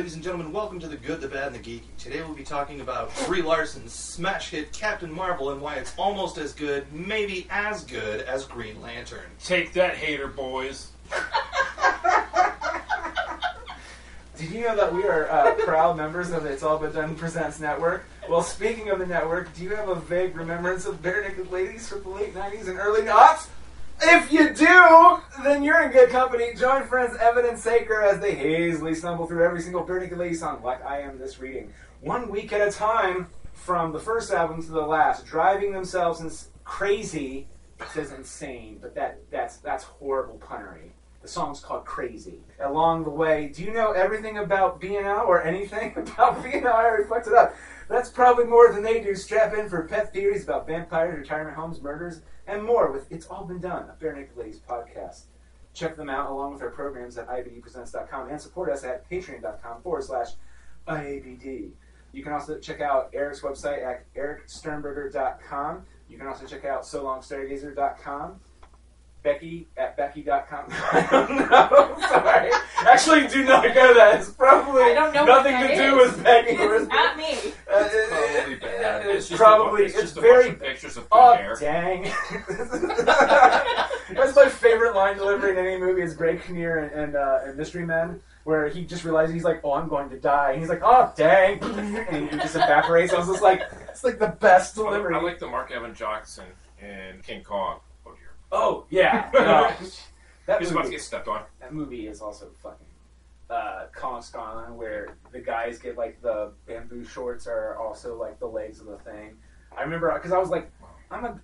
Ladies and gentlemen, welcome to the Good, the Bad, and the Geeky. Today we'll be talking about Brie Larson's smash hit Captain Marvel and why it's almost as good, maybe as good, as Green Lantern. Take that, hater boys. Did you know that we are uh, proud members of the It's All Been Done Presents Network? Well, speaking of the network, do you have a vague remembrance of Barenaked Ladies from the late 90s and early aughts? If you do, then you're in good company. Join friends Evan and Saker as they hazily stumble through every single Naked song, like I am this reading. One week at a time, from the first album to the last, driving themselves ins- crazy. It says insane, but that that's that's horrible punnery. The song's called Crazy. Along the way, do you know everything about BNL or anything about BNL? I it up. That's probably more than they do. Strap in for pet theories about vampires, retirement homes, murders, and more with It's All Been Done, a Barenaked Ladies podcast. Check them out along with our programs at ibdpresents.com and support us at patreon.com forward slash IABD. You can also check out Eric's website at ericsternberger.com. You can also check out solongstairgazer.com. Becky at Becky.com. I don't know. Sorry. Actually, do not go there. It's probably I don't know nothing to that do is. with Becky. It's not me. Uh, it- Probably bad. It's, just a probably bu- it's, it's a very bunch of pictures of good Oh hair. dang! That's my favorite line delivery in any movie is Greg Kinnear and, and, uh, and Mystery Men, where he just realizes he's like, "Oh, I'm going to die," and he's like, "Oh, dang!" and he just evaporates. I was just like, "It's like the best delivery. I like the Marc Evan Jackson in King Kong. Oh yeah, no. that He's about to movie, get stepped on. that movie is also fucking. Uh, Kong Skull, where the guys get like the bamboo shorts are also like the legs of the thing. I remember because I was like, I'm a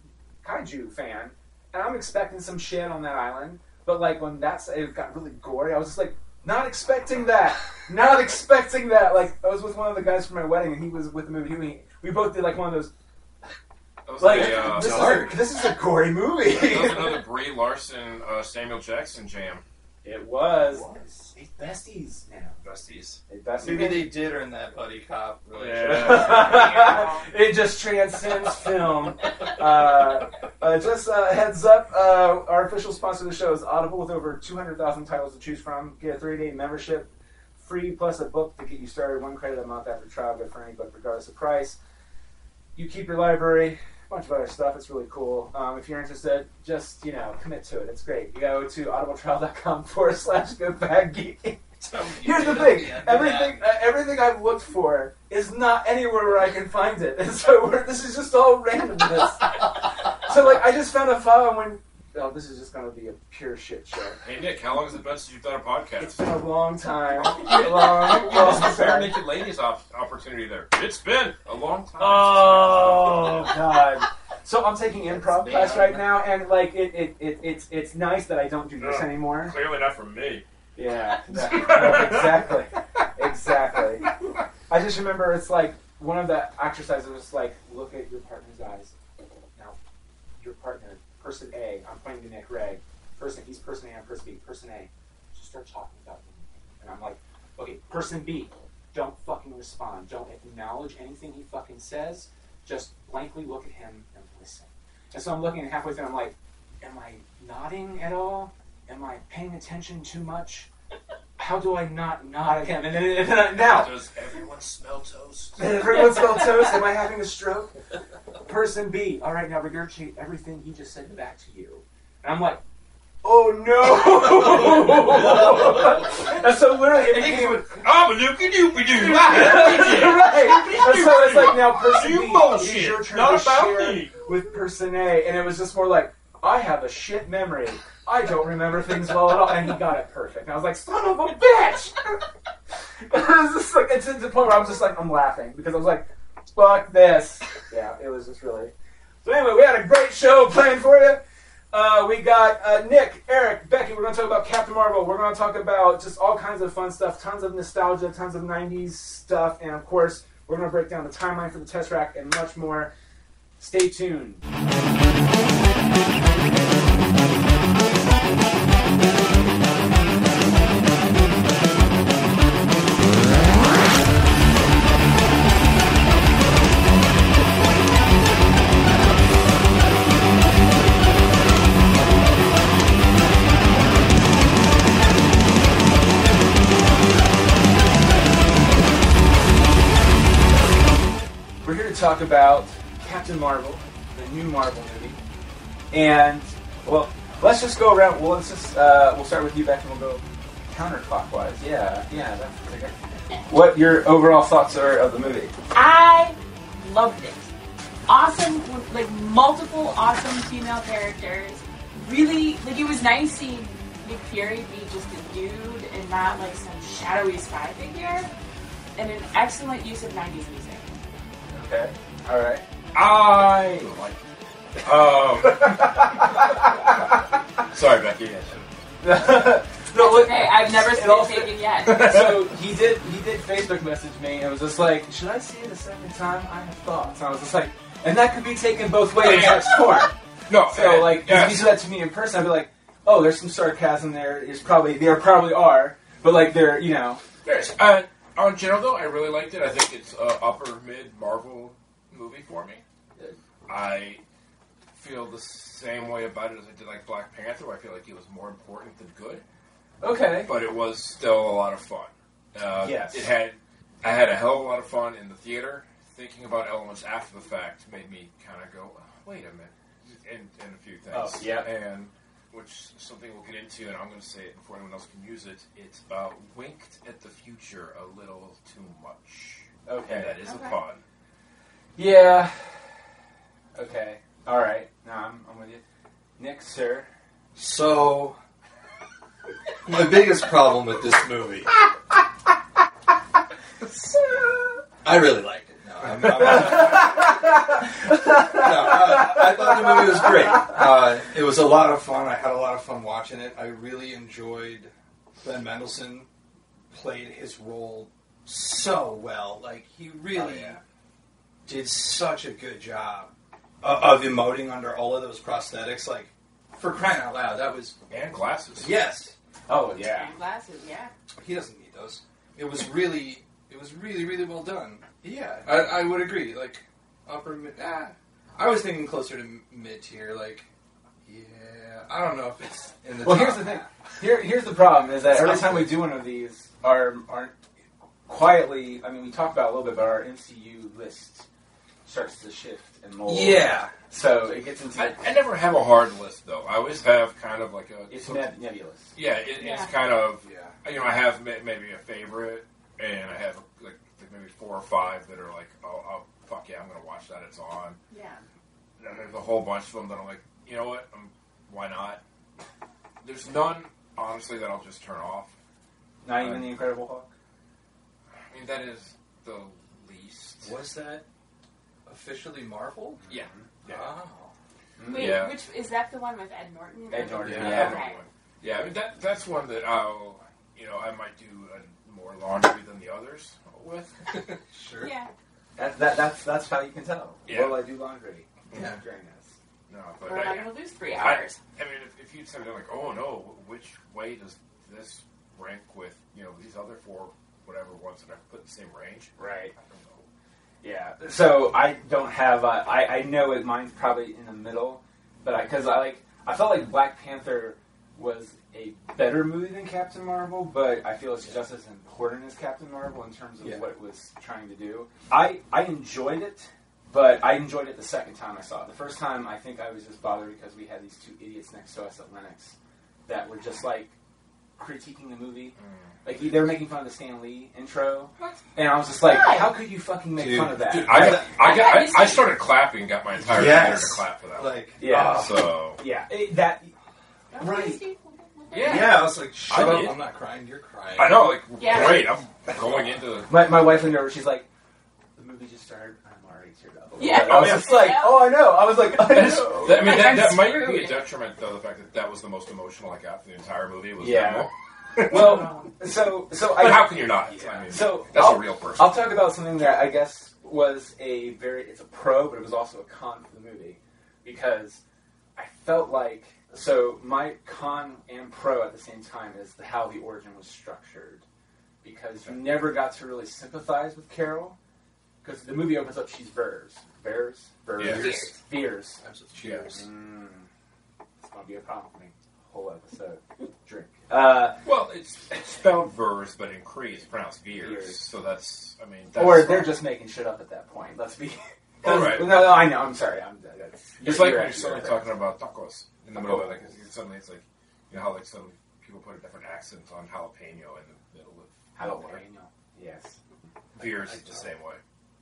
kaiju fan, and I'm expecting some shit on that island. But like when that's it got really gory, I was just like, not expecting that, not expecting that. Like I was with one of the guys for my wedding, and he was with the movie. We, we both did like one of those That was like a, uh, this, is a, this is a gory movie. that was another Brie Larson, uh, Samuel Jackson jam. it was. They besties now. Besties. They besties. Maybe they did earn that buddy cop relationship. Yeah. it just transcends film. Uh, uh, just uh, heads up, uh, our official sponsor of the show is Audible with over 200,000 titles to choose from. Get a three-day membership, free plus a book to get you started. One credit a month after trial, good for any book, regardless of price. You keep your library, a bunch of other stuff. It's really cool. Um, if you're interested, just you know, commit to it. It's great. You go to audibletrial.com forward slash good bad. Here's the thing: everything, uh, everything I've looked for is not anywhere where I can find it, and so we're, this is just all randomness. so, like, I just found a file and went, "Oh, this is just going to be a pure shit show." Hey Nick, how long has it been since you've done a podcast? It's been a long time, a long, This long is a Bare time. Naked Ladies op- opportunity there. It's been a long time. Oh God! So I'm taking improv It's class bad. right now, and like, it, it, it, it's, it's nice that I don't do this Ugh. anymore. Clearly not from me. Yeah, that- no, exactly, exactly. I just remember it's like one of the exercises was like, look at your partner's eyes. Person A, I'm pointing to Nick Ray. Person, he's person A, I'm person B. Person A, just start talking about him, and I'm like, okay, person B, don't fucking respond. Don't acknowledge anything he fucking says. Just blankly look at him and listen. And so I'm looking halfway through, I'm like, am I nodding at all? Am I paying attention too much? How do I not nod at him? And then, now, Does everyone smell toast? everyone spelled toast. Am I having a stroke? Person B, all right, now regurgitate everything he just said back to you. And I'm like, oh no! and so literally it became Oh, but loopy doopy doo. right. And so it's like now person You B, bullshit. it's your turn Not to about share me. with person A, and it was just more like, I have a shit memory. I don't remember things well at all, and he got it perfect. And I was like, son of a bitch! just like it's to the point where I was just like, I'm laughing because I was like, fuck this. Yeah, it was just really. So anyway, we had a great show planned for you. Uh, we got uh, Nick, Eric, Becky. We're going to talk about Captain Marvel. We're going to talk about just all kinds of fun stuff, tons of nostalgia, tons of '90s stuff, and of course, we're going to break down the timeline for the Tesseract and much more. Stay tuned. Talk about Captain Marvel, the new Marvel movie, and well, let's just go around. Well, let's just uh, we'll start with you, Beck, and we'll go counterclockwise. Yeah, yeah. That's okay. What your overall thoughts are of the movie? I loved it. Awesome, like multiple awesome female characters. Really, like it was nice seeing Nick Fury be just a dude and not like some shadowy spy figure. And an excellent use of 90s music. Okay. All right. I like Um, sorry, Becky. no, That's okay, I've never seen it taken yet. so he did he did Facebook message me and was just like, should I see it a second time? I have thoughts. And I was just like, and that could be taken both ways. No, So like, if you said that to me in person, I'd be like, oh, there's some sarcasm there. There's probably there probably are, but like there, you know, Yes. Uh, on general, though, I really liked it. I think it's a upper mid Marvel movie for me. I feel the same way about it as I did like Black Panther. I feel like it was more important than good, okay, but it was still a lot of fun. Uh, Yes. It had. I had a hell of a lot of fun in the theater. Thinking about elements after the fact made me kind of go, "Wait a minute," and, and a few things. Oh, yeah. And which is something we'll get into, and I'm going to say it before anyone else can use it. It's uh, winked at the future a little too much. okay, And that is Okay. a pun. yeah, okay, all right. Now I'm, I'm with you, Nick, sir. So, my biggest problem with this movie. I really liked it. No, I'm, I'm, no uh, I thought the movie was great. Uh, it was a lot of fun. I had a lot of fun watching it. I really enjoyed Ben Mendelsohn played his role so well. Like he really Oh, yeah. did such a good job of, of emoting under all of those prosthetics. Like for crying out loud, that was And glasses. yes. Oh yeah. And glasses, yeah. He doesn't need those. It was really, it was really, really well done. Yeah, I, I would agree. Like upper mid. Ah, I was thinking closer to mid tier. Like, yeah, I don't know if it's in the. Well, top here's the thing. Here, here's the problem: is that It's every not time we do one of these, our our quietly, I mean, we talk about it a little bit, but our MCU list starts to shift and mold. Yeah, So it gets into I, I never have a hard list though. I always have kind of like a. it's neb- nebulous. yeah, it, Yeah. it's kind of yeah. you know I have maybe a favorite, and I have like maybe four or five that are like oh, oh fuck yeah I'm gonna watch that it's on. Yeah. And there's a whole bunch of them that I'm like you know what um, why not? There's none honestly that I'll just turn off. Not even the Incredible Hulk. I mean that is the least. Was that officially Marvel? Yeah. Yeah. Oh. Wait, Yeah. which is that the one with Ed Norton? Ed Norton, Yeah, Yeah. Okay. yeah. I mean that that's one that I'll you know I might do a, more laundry than the others with. Sure. Yeah. That, that that's that's how you can tell. Yeah. Will I do laundry? Yeah. During this. No, but We're I, not going to lose three hours. I mean, if, if you'd said it like, oh no, which way does this rank with you know these other four whatever ones that I've put in the same range? Right. I don't know. Yeah. So I don't have. Uh, I I know it. Mine's probably in the middle, but I because I like I felt like Black Panther was a better movie than Captain Marvel, but I feel it's just as important as Captain Marvel in terms of Yeah. what it was trying to do. I I enjoyed it, but I enjoyed it the second time I saw it. The first time I think I was just bothered because we had these two idiots next to us at Lennox that were just like critiquing the movie. Like they were making fun of the Stan Lee intro, and I was just like, Why? "How could you fucking make Dude, fun of that?" Dude, I, got, I, I got, got I, I started clapping and got my entire Yes. theater to clap for that. Like, Yeah. ah. So Yeah, it, that Don't Right. waste. Yeah. yeah, I was like, shut I up! did. I'm not crying. You're crying. I know, like, Yeah. great. I'm going into. my, my wife leaned over. She's like, "The movie just started. I'm already teared up." a little Yeah. bit." I was Oh, yeah. just like, "Oh, I know." I was like, "I That's, know." that, I mean, that, I'm that might be a detriment, though. The fact that that was the most emotional I got for the entire movie was Yeah. that Well, so so But I how can you not? Yeah. I mean, So that's I'll, a real person. I'll talk about something that I guess was a very it's a pro, but it was also a con for the movie because I felt like so my con and pro at the same time is the, how the origin was structured because you never got to really sympathize with Carol because the movie opens up she's Vers Vers Vers Yeah. Veers. Veers. Absolutely. Cheers. Mm, it's gonna be a problem for me. Whole episode. Drink. Uh, Well, it's, it's spelled verse, but in Kree it's pronounced veers. Veers. So that's, I mean, that's or they're just making shit up at that point. Let's be. All right. No, no, I know. I'm sorry. I'm. That's, It's like you're when you're actually suddenly right. talking about tacos in the middle of it. Like it's, suddenly it's like you know how like some people put a different accent on jalapeno in the middle of Jalapeno. Yes. beers is the same way.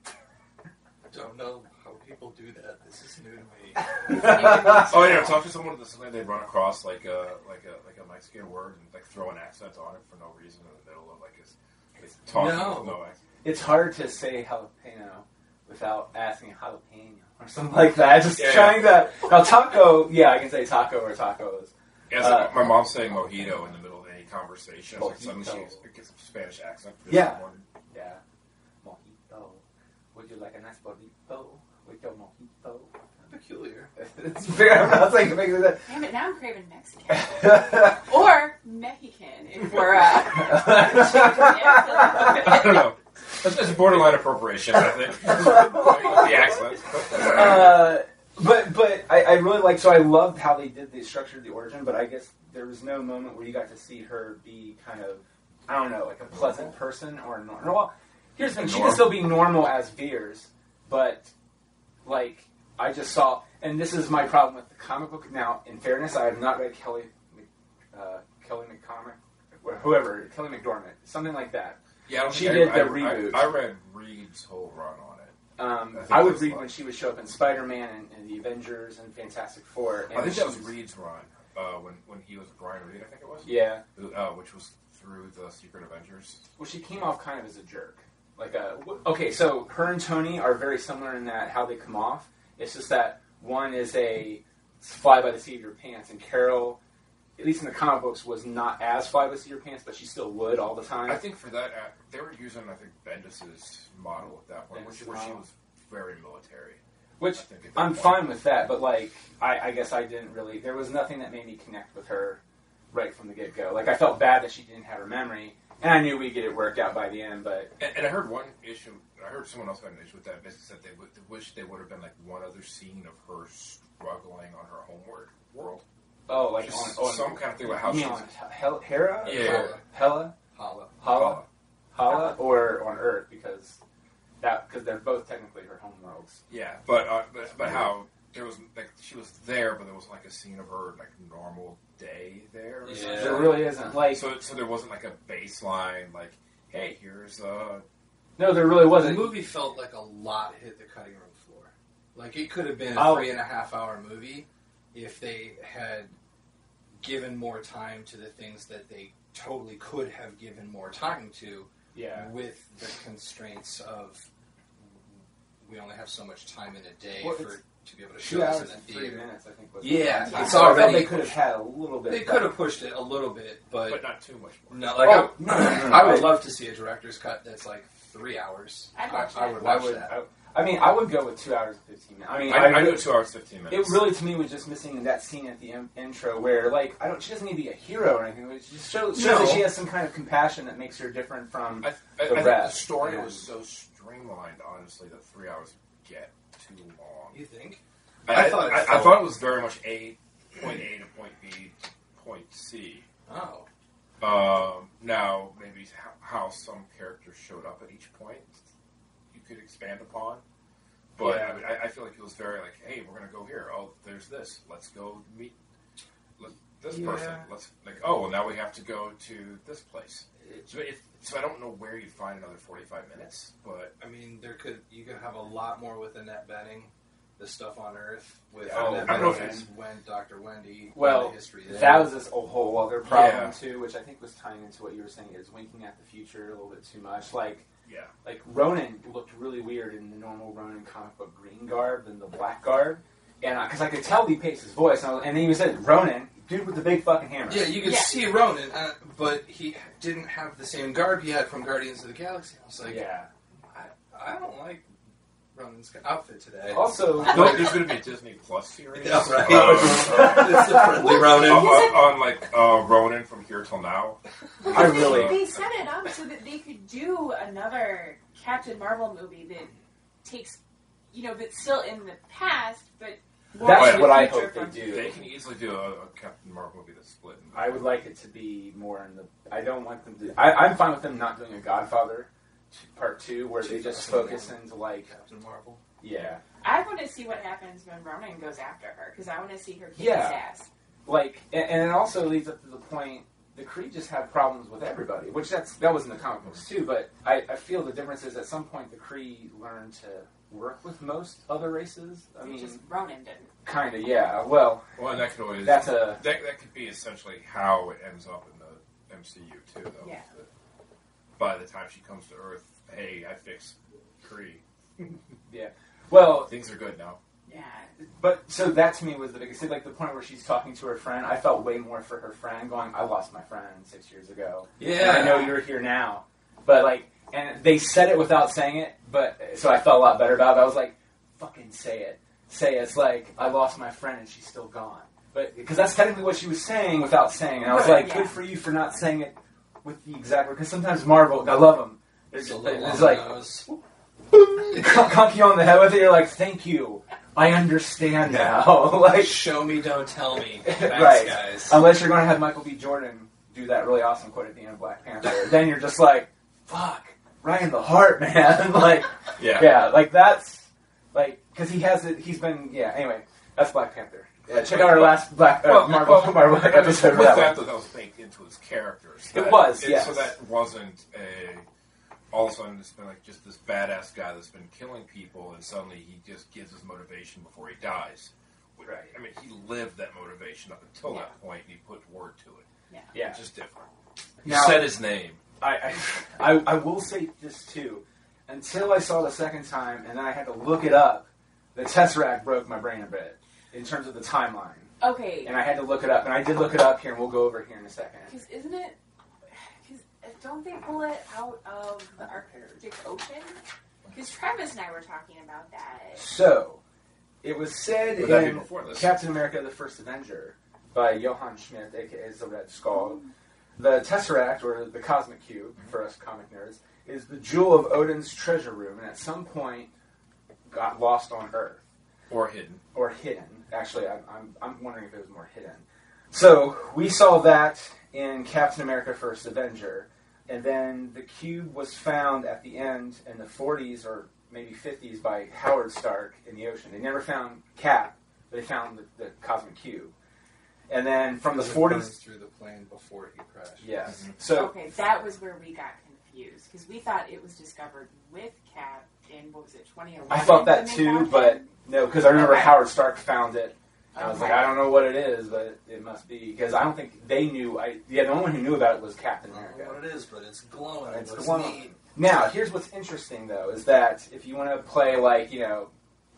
I don't know how people do that. This is new to me. Oh yeah, talk to someone that suddenly they run across like a like a like a Mexican word and like throw an accent on it for no reason in the middle of like his, his talking No. with no accent. It's hard to say jalapeno without asking jalapeno or something like that. Just Yeah, trying to. Now taco. Yeah, I can say taco or tacos. Yeah, it's Uh, my mom's saying mojito in the middle of any conversation. It's like suddenly Mojito. she gets a Spanish accent. Yeah. someone. Yeah. Mojito. Would you like a nice burrito with your mojito? Peculiar. it's very. I was like making that. Damn it, now I'm craving Mexican. or Mexican, if we're, uh... I don't know. That's, that's borderline appropriation, I think. the accent. uh, but but I, I really like so I loved how they did they structured the origin, but I guess there was no moment where you got to see her be kind of I don't know like a pleasant person or normal. Well, here's the thing: she can still be normal as Veers, but like I just saw, and this is my problem with the comic book. Now, in fairness, I have not read Kelly uh, Kelly McCormick, whoever Kelly McDormand, something like that. Yeah, I don't She think did I, the I, reboot. I, I read Reed's whole run on it. Um, I I, would read when she would show up in Spider Man and, and the Avengers and Fantastic Four. And I think that was Reed's run uh, when when he was Brian Reed. I think it was. Yeah. Uh, which was through the Secret Avengers. Well, she came off kind of as a jerk. Like a okay, so her and Tony are very similar in that how they come off. It's just that one is a fly by the seat of your pants, and Carol, at least in the comic books, was not as fly by the seat of your pants, but she still would all the time. I think for that, uh, they were using I think Bendis's model at that point, which, where she was very military. Which I think at that I'm point. fine with that, but like I, I guess I didn't really. There was nothing that made me connect with her right from the get go. Like I felt bad that she didn't have her memory, and I knew we'd get it worked out by the end. But And, and I heard one issue. I heard someone else had an issue with that. Basically, said they would they wish they would have been like one other scene of her struggling on her homeworld world. Oh, like Just on, on some kind of thing about how you she's mean on Hel- Hera, Yeah. Hela, Holla. Hala, Hala, or on Earth because that because they're both technically her homeworlds. Yeah, but uh, but, but how there was like she was there, but there was like a scene of her like normal day there. or Yeah. something. There really isn't like So so there wasn't like a baseline like, hey, here's uh no, there really wasn't. The movie felt like a lot hit the cutting room floor. Like it could have been Oh. a three and a half hour movie if they had given more time to the things that they totally could have given more time to Yeah. with the constraints of we only have so much time in a day Well, for to be able to show Two this in a and three minutes, I think. Was Yeah, the time. it's So already they could have pushed. had a little bit. They could have pushed it a little bit, but, but not too much more. no, like Oh, I, no, no, no, no, I would love to see a director's cut that's like three hours. I'd I, watch I that. would I would. that. I, I mean, I would go with two hours and fifteen minutes. I mean, I, I, really- do two hours fifteen minutes. It minutes. really, to me, was just missing that scene at the in- intro where, like, I don't. She doesn't need to be a hero or anything. It just shows, shows No. that she has some kind of compassion that makes her different from. I, I, I the think the story and- was so streamlined, honestly, that three hours get too long. You think? I, I thought it I, I thought it was very much A, point A to point B to point C. Oh, Um, now, maybe how, how some characters showed up at each point, you could expand upon. But Yeah. I, mean, I, I feel like it was very like, hey, we're gonna go here. Oh, there's this. Let's go meet this Yeah. person. Let's like, oh, well, now we have to go to this place. So, if, so I don't know where you'd find another forty-five minutes, but I mean, there could you could have a lot more with Annette Bening, the stuff on Earth with Oh, Annette I don't know if and when Dr. Wendy. Well, the history there. That was this whole other problem Yeah. too, which I think was tying into what you were saying is winking at the future a little bit too much. Like, yeah, like Ronan looked really weird in the normal Ronan comic book green garb than the black garb, and because I, could tell Lee Pace's voice, and, I was, and then he said Ronan, dude with the big fucking hammer. Yeah, you could Yeah. see Ronan, uh, but he didn't have the same garb he had from Guardians of the Galaxy. I was like, yeah. I, I don't like Ronan's outfit today. Also, no, there's gonna be a Disney Plus series. Yeah, right. uh, it's the friendly on, Ronan. on, on, like uh, Ronan from Here Till Now. I They- really- They set it up so that they could do another Captain Marvel movie that takes, you know, that's still in the past, but more That's what I hope they do. They can easily do a, a Captain Marvel movie that's split. I would like it to be more in the. I don't want them to. I, I'm fine with them not doing a Godfather t- part two where they just focus into like Captain Marvel. Yeah. I want to see what happens when Ronan goes after her because I want to see her kick Yeah. his ass. Like, and, and it also leads up to the point. The Kree just have problems with everybody, which that's that was in the comic books too. But I, I feel the difference is at some point the Kree learn to work with most other races. I mean, just Ronan didn't. kind of, yeah. Well, Well, that could always that's a that, that could be essentially how it ends up in the MCU too, though. Yeah. That By the time she comes to Earth, hey, I fixed Kree. Yeah. Well, Things are good now. Yeah. But so that to me was the biggest thing. Like the point where she's talking to her friend, I felt way more for her friend, going, "I lost my friend six years ago. Yeah. I know you're here now." But like, and they said it without saying it. But so I felt a lot better about it. I was like, "Fucking say it, say it." It's like I lost my friend and she's still gone. But because that's technically what she was saying without saying, it. and I was Right, like, yeah. "Good for you for not saying it with the exact word." Because sometimes Marvel, I love them. It's, It's a little it's on like the conk you on the head with it. You're like, "Thank you." I understand now. like, show me, don't tell me. Thanks, Right. guys. Unless you're going to have Michael B. Jordan do that really awesome quote at the end of Black Panther, then you're just like, "Fuck, right in the heart, man!" like, Yeah. yeah, like that's like because he has it. He's been yeah. Anyway, that's Black Panther. Yeah, check out our last Black uh, Well, Marvel, well, Marvel I mean, episode. With that that, that was baked into his characters. It was, it- yes. So that wasn't a all of a sudden it's been like just this badass guy that's been killing people, and suddenly he just gives his motivation before he dies. Right. I mean, he lived that motivation up until Yeah. that point, and he put word to it. Yeah. It's just different. He Now- said his name. I, I, I, I will say this too. Until I saw the second time, and then I had to look it up. The Tesseract broke my brain a bit in terms of the timeline, Okay. and I had to look it up. And I did look it up here, and we'll go over here in a second. Because isn't it? Because don't they pull it out of the Arctic Ocean? Because Travis and I were talking about that. So, it was said Would be in before this? Captain America: The First Avenger by Johann Schmidt, aka the Red Skull. The Tesseract, or the Cosmic Cube, mm-hmm. for us comic nerds, is the jewel of Odin's treasure room, and at some point got lost on Earth. Or hidden. or hidden. Actually, I'm, I'm, I'm wondering if it was more hidden. So we saw that in Captain America: First Avenger, and then the cube was found at the end in the 40s or maybe 50s by Howard Stark in the ocean. They never found Cap, they found the, the cosmic cube. And then from the Because it burned 40s, through the plane before he crashed. yes. Mhm. So okay, that was where we got confused because we thought it was discovered with Cap in what was it, 2011? I thought that too, but him? No, because I remember Howard Stark found it. I was like, I don't know what it is, but it must be because I don't think they knew. I yeah, the only one who knew about it was Captain I don't know America. what it is, but it's glowing. It's glowing. neat. Now, here's what's interesting though is that if you want to play like you know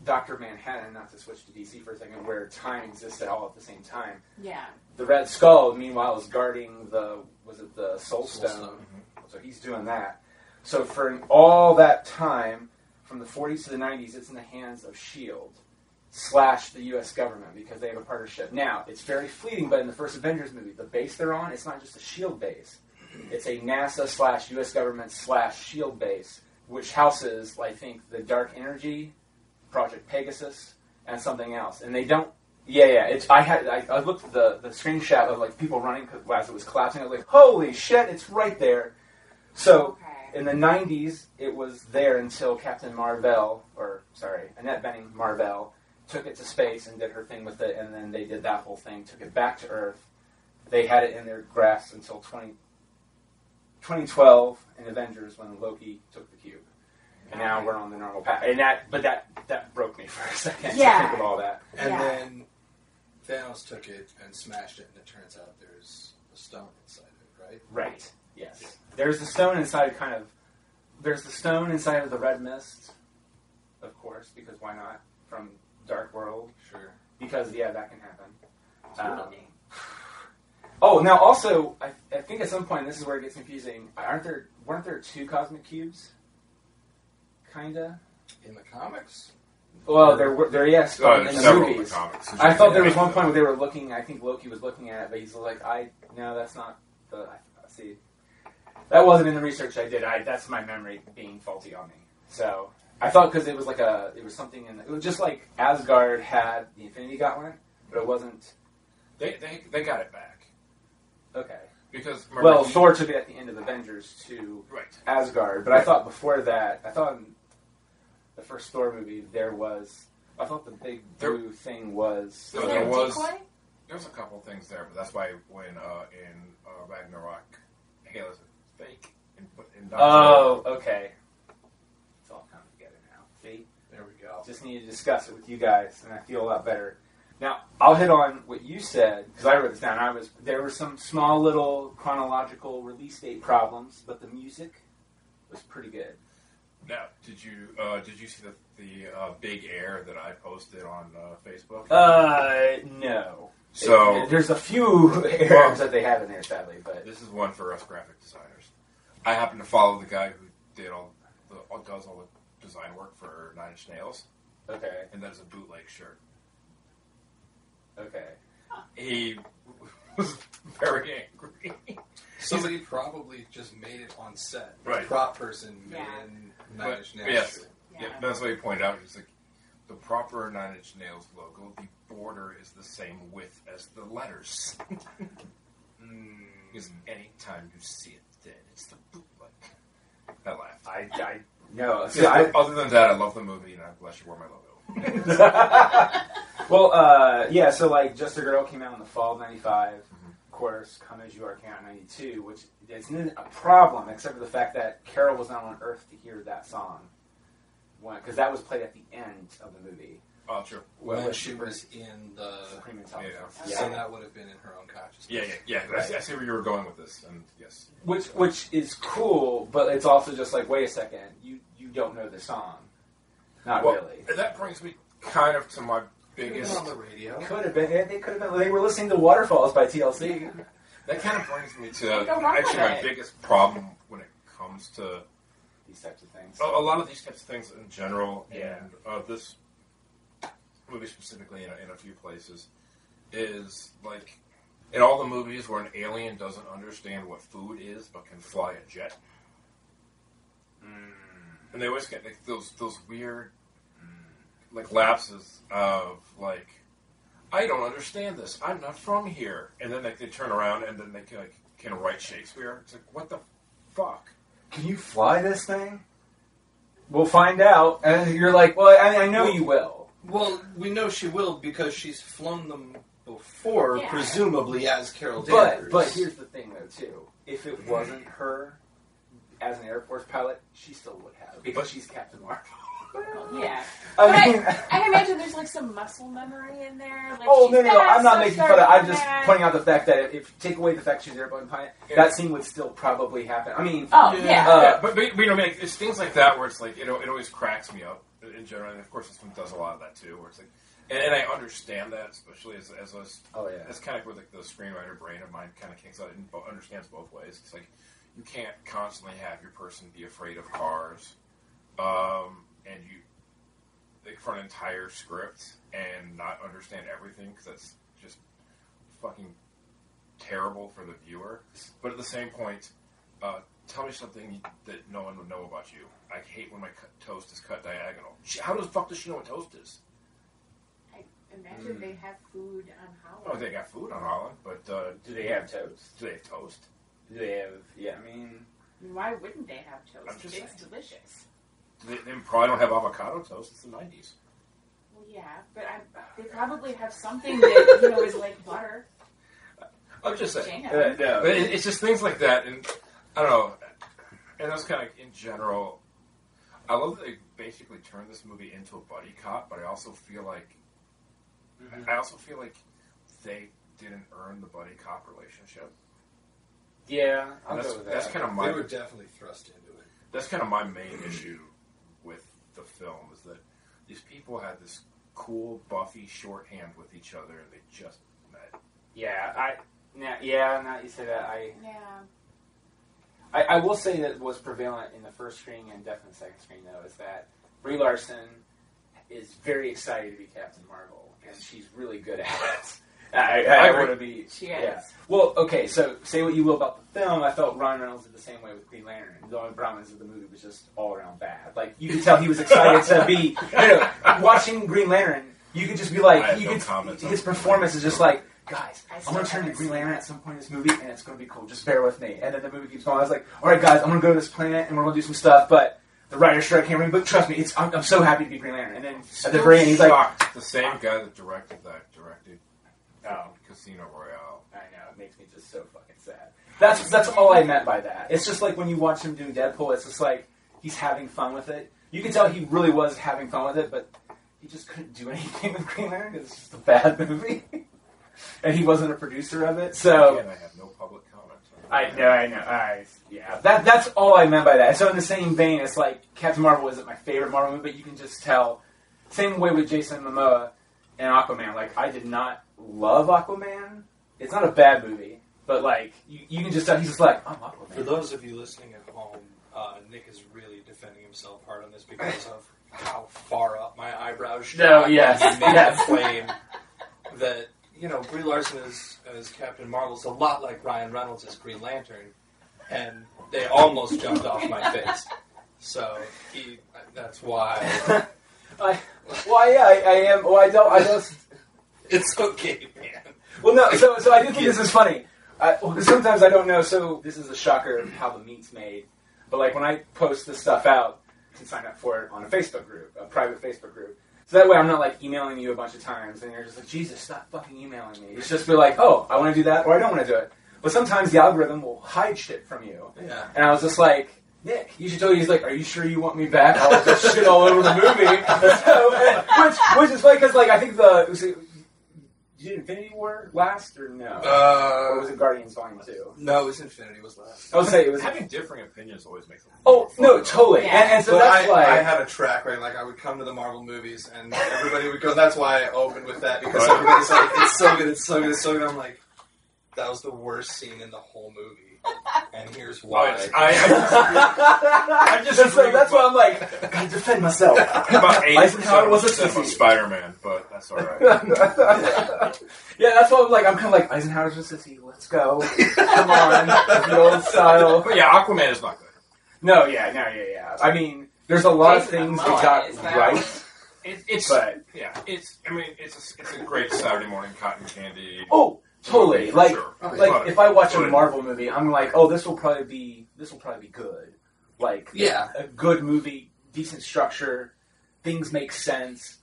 Doctor Manhattan, not to switch to DC for a second, where time existed all at the same time, Yeah. the Red Skull meanwhile is guarding the was it the Soul Soul Stone, Stone. so he's doing that. So for all that time, from the 40s to the 90s, it's in the hands of Shield slash the U.S. government because they have a partnership. Now it's very fleeting, but in the first Avengers movie, the base they're on, it's not just a Shield base. It's a NASA slash U.S. government slash Shield base, which houses, I think, the Dark Energy, Project Pegasus, and something else. And they don't. Yeah, yeah. It's I had I, I looked at the the screenshot of like people running as it was collapsing. I was like, holy shit, it's right there. So. In the 90s, it was there until Captain Marvel, or sorry, Annette Bening Marvel, took it to space and did her thing with it, and then they did that whole thing, took it back to Earth. They had it in their grasp until 20, 2012 in Avengers when Loki took the cube. And now we're on the normal path. And that, but that that broke me for a second Yeah. to think of all that. And Yeah. then Thanos took it and smashed it, and it turns out there's a stone inside it, right? Right. Yes. There's the stone inside, kind of. There's the stone inside of the red mist, of course, because why not? From Dark World, Sure. because yeah, that can happen. Um, oh, now also, I, I think at some point this is where it gets confusing. Aren't there? Weren't there two cosmic cubes? Kinda. In the comics, Well, there were there yes, Oh, in the movies. the comics. I thought there was one point where they were looking. I think Loki was looking at it, but he's like, "I no, that's not the I, see." That wasn't in the research I did. I that's my memory being faulty on me. So I thought because it was like a it was something in the, it was just like Asgard had the Infinity Gauntlet, but it wasn't They, they, they got it back. okay. Because, remember, Well, he- Thor took it at the end of Avengers to Right. Asgard, but I thought before that I thought in the first Thor movie, there was. I thought the big There- blue thing was. There- Is there there was- decoy? There's a couple things there, but that's why when uh, in uh, Ragnarok, Hela's fake. In, Oh, okay. It's all coming together now. See, There we go. just need to discuss it with you guys, and I feel a lot better. Now, I'll hit on what you said because I wrote this down. I was there were some small little chronological release date problems, but the music was pretty good. Now, did you uh, did you see the the uh, big air that I posted on uh, Facebook? Uh, no. So- It- there's a few errors that they have in there, sadly, but This is one for us graphic designers. I happen to follow the guy who did all the does all the design work for Nine Inch Nails, okay, and that is a bootleg shirt. okay. He was very angry. Somebody probably just made it on set. Right. The prop person made Yeah. in But- Nine Inch Nails. yes. shirt. Yeah, that's what he pointed out. He's like, the proper Nine Inch Nails logo, the border is the same width as the letters. Mm, Because anytime you see it, it's the bootleg. I laughed. I, I no. See, I, other than that, I love the movie, and I'm glad she wore my logo. well, uh, yeah. So like, Just a Girl came out in the fall of '95. Mm-hmm. Of course, Come as You Are came out in '92, which isn't a problem, except for the fact that Carol was not on Earth to hear that song, because that was played at the end of the movie. Oh, true. When Well, she was in the. Supreme Intelligence. Yeah. So that would have been in her own consciousness. Yeah, yeah, yeah. I, see, I see where you were going with this, and yes. Which which is cool, but it's also just like, wait a second, you you don't know the song, not Well, really. That brings me kind of to my Could have been biggest. on the radio. Could have been. They could have been. They were listening to Waterfalls by TLC. That kind of brings me to actually my it. biggest problem when it comes to These types of things. a, a lot of these types of things in general, Yeah. and uh, this movie specifically in a, in a few places is like in all the movies where an alien doesn't understand what food is but can fly a jet, mm. and they always get like those those weird like lapses of like I don't understand this. I'm not from here, and then like they turn around and then they can, like can write Shakespeare. It's like what the fuck. Can you fly this thing? We'll find out. And you're like, well, I, I know you will. Well, we know she will because she's flown them before, Yeah. presumably as Carol But Danvers. but but here's the thing though too. If it wasn't her as an Air Force pilot, she still would have because But- she's Captain Marvel. Yeah. I But mean, I, I imagine there's like some muscle memory in there. Like oh she's no no no! fast, I'm not so making fun of. I'm just fast. pointing out the fact that if, if you take away the fact she's an airplane pilot, Yeah. that scene would still probably happen. I mean, Oh Yeah. yeah. Uh, yeah, but, but you know, I mean, like, it's things like that where it's like it, it always cracks me up in general. And of course, this one does a lot of that too. Where it's like, and, and I understand that, especially as as a, oh yeah. that's kind of where like the screenwriter brain of mine kind of kicks out and understands both ways. It's like you can't constantly have your person be afraid of cars, um, and you like for an entire script and not understand everything because that's just fucking terrible for the viewer. But at the same point, uh, tell me something that no one would know about you. I hate when my cut, toast is cut diagonal. She, how the fuck does she know what toast is? I imagine they have food on Holland. Oh, Holland. they got food on Holland, but uh, Do they have toast? do they have toast? Do they have? Yeah, I mean, Why wouldn't they have toast? It's saying. delicious. They, they probably don't have avocado toast. It's the nineties. Well, yeah, but I, they probably have something that you know is like butter. I'm just saying. Uh, no. But it, it's just things like that, and I don't know. And that's kind of in general. I love that they basically turned this movie into a buddy cop, but I also feel like Mhm. I also feel like they didn't earn the buddy cop relationship. Yeah, I'll that's go with that. that's kind of they my were definitely thrust into it. that's kind of my main issue with the film is that these people had this cool Buffy shorthand with each other, and they just met. Yeah, I. Now, yeah, now that you say that, I, Yeah. I, I will say that was prevalent in the first screen and definitely the second screen though is that Brie Larson is very excited to be Captain Marvel and she's really good at it. I, I, I want to be. She yeah. is. Well, okay, so say what you will about the film. I felt Ryan Reynolds did the same way with Green Lantern. The only problem is that the movie was just all around bad. Like you could tell he was excited to be. You know, watching Green Lantern, you could just be like, you no could. His performance is just like, guys, I I'm gonna turn to Green Lantern at some point in this movie, and it's gonna be cool. Just bear with me. And then the movie keeps going. I was like, all right, guys, I'm gonna go to this planet and we're gonna do some stuff, but the writer strike hammering, but trust me, it's I'm, I'm so happy to be Green Lantern. And then at the very end, he's like, Shocked the same guy that directed that directed oh, Casino Royale. I know, it makes me just so fucking sad. That's that's all I meant by that. It's just like when you watch him doing Deadpool, it's just like he's having fun with it. You can tell he really was having fun with it, but he just couldn't do anything with Green Lantern because it's just a bad movie. And he wasn't a producer of it, so Again, I have no public comment. I know, I know, I yeah. That that's all I meant by that. So in the same vein, it's like Captain Marvel isn't my favorite Marvel movie, but you can just tell. Same way with Jason Momoa and Aquaman. Like I did not love Aquaman. It's not a bad movie, but like you, you can just tell he's just like I'm Aquaman. For those of you listening at home, uh, Nick is really defending himself hard on this because of how far up my eyebrows shot. No, yes, He made yes. a claim that you know Brie Larson as, as Captain Marvel is a lot like Ryan Reynolds as Green Lantern, and they almost jumped off my face. So he, that's why I, well, yeah, I, I am. Well, I don't. I don't. it's okay, man. Well, no. So, so I do think this is funny. I, well, sometimes I don't know. So this is a shocker of how the meat's made. But like when I post this stuff out, you can sign up for it on a Facebook group, a private Facebook group. So that way I'm not like emailing you a bunch of times and you're just like, Jesus, stop fucking emailing me. It's just be like, oh, I want to do that or I don't want to do it. But sometimes the algorithm will hide shit from you. Yeah. And I was just like, Nick, you should tell you. He's like, are you sure you want me back? I'll just shit all over the movie. So, which, which is funny because like I think the was did Infinity War last or no? or was Uh, it Guardians Volume Two? no, it was Infinity was last. I was say it was. Having differing opinions always makes it. Oh no, totally. Yeah. And, and so but that's I, why. I had a track right. Like I would come to the Marvel movies, and everybody would go. That's why I opened with that because Right. everybody's like, "It's so good, it's so good, it's so good." I'm like, "That was the worst scene in the whole movie," and here's why. I, I, I just that's, agree that's why I'm like, I gotta defend myself. about eight Eisenhower was a percent sissy. Spider-Man, but that's all right. yeah, that's why I'm like, I'm kind of like Eisenhower's a sissy. Let's go. Come on, the old style. But yeah, Aquaman is not good. No, yeah, no, yeah, yeah. I mean, there's a lot of things Momoa they got is right, It, it's but yeah, it's. I mean, it's a, it's a great Saturday morning cotton candy. oh, totally. Like, sure. like But- if I watch a Marvel movie, I'm like, oh, this will probably be this will probably be good. Like, Yeah. a good movie, decent structure, things make sense.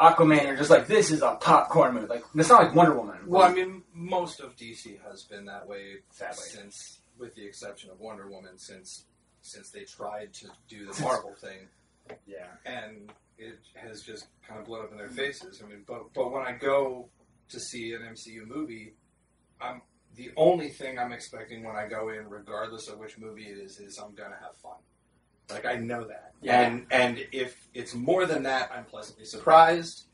Aquaman, you're just like, this is a popcorn movie. Like, it's not like Wonder Woman. well, I mean, most of DC has been that way Sadly. since, with the exception of Wonder Woman, since since they tried to do the Marvel thing. yeah. and it has just kind of blown up in their faces. I mean, but but when I go to see an MCU movie, I'm the only thing I'm expecting when I go in, regardless of which movie it is, is I'm gonna have fun. Like I know that, Yeah. and and if it's more than that, I'm pleasantly surprised.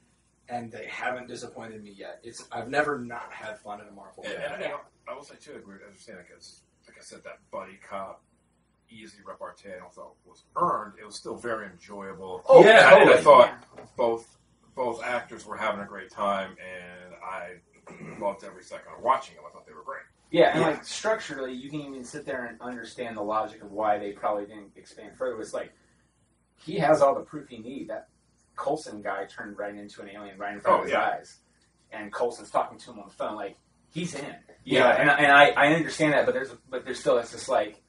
And they haven't disappointed me yet. It's I've never not had fun in a Marvel And, movie. and, and I will say too, I agree. I understand because, like I said, that buddy cop, easy repartee, I don't thought was earned. It was still very enjoyable. Oh, Yeah, and, I- I thought both both actors were having a great time, and I loved every second of watching them. I thought they were great. Yeah, and Yeah. like structurally, you can even sit there and understand the logic of why they probably didn't expand further. It's like he has all the proof he needs. That Coulson guy turned right into an alien right in front Oh, of his yeah. eyes, and Coulson's talking to him on the phone. Like he's in. Yeah. Yeah, and, and I, I understand that, but there's but there's still it's just like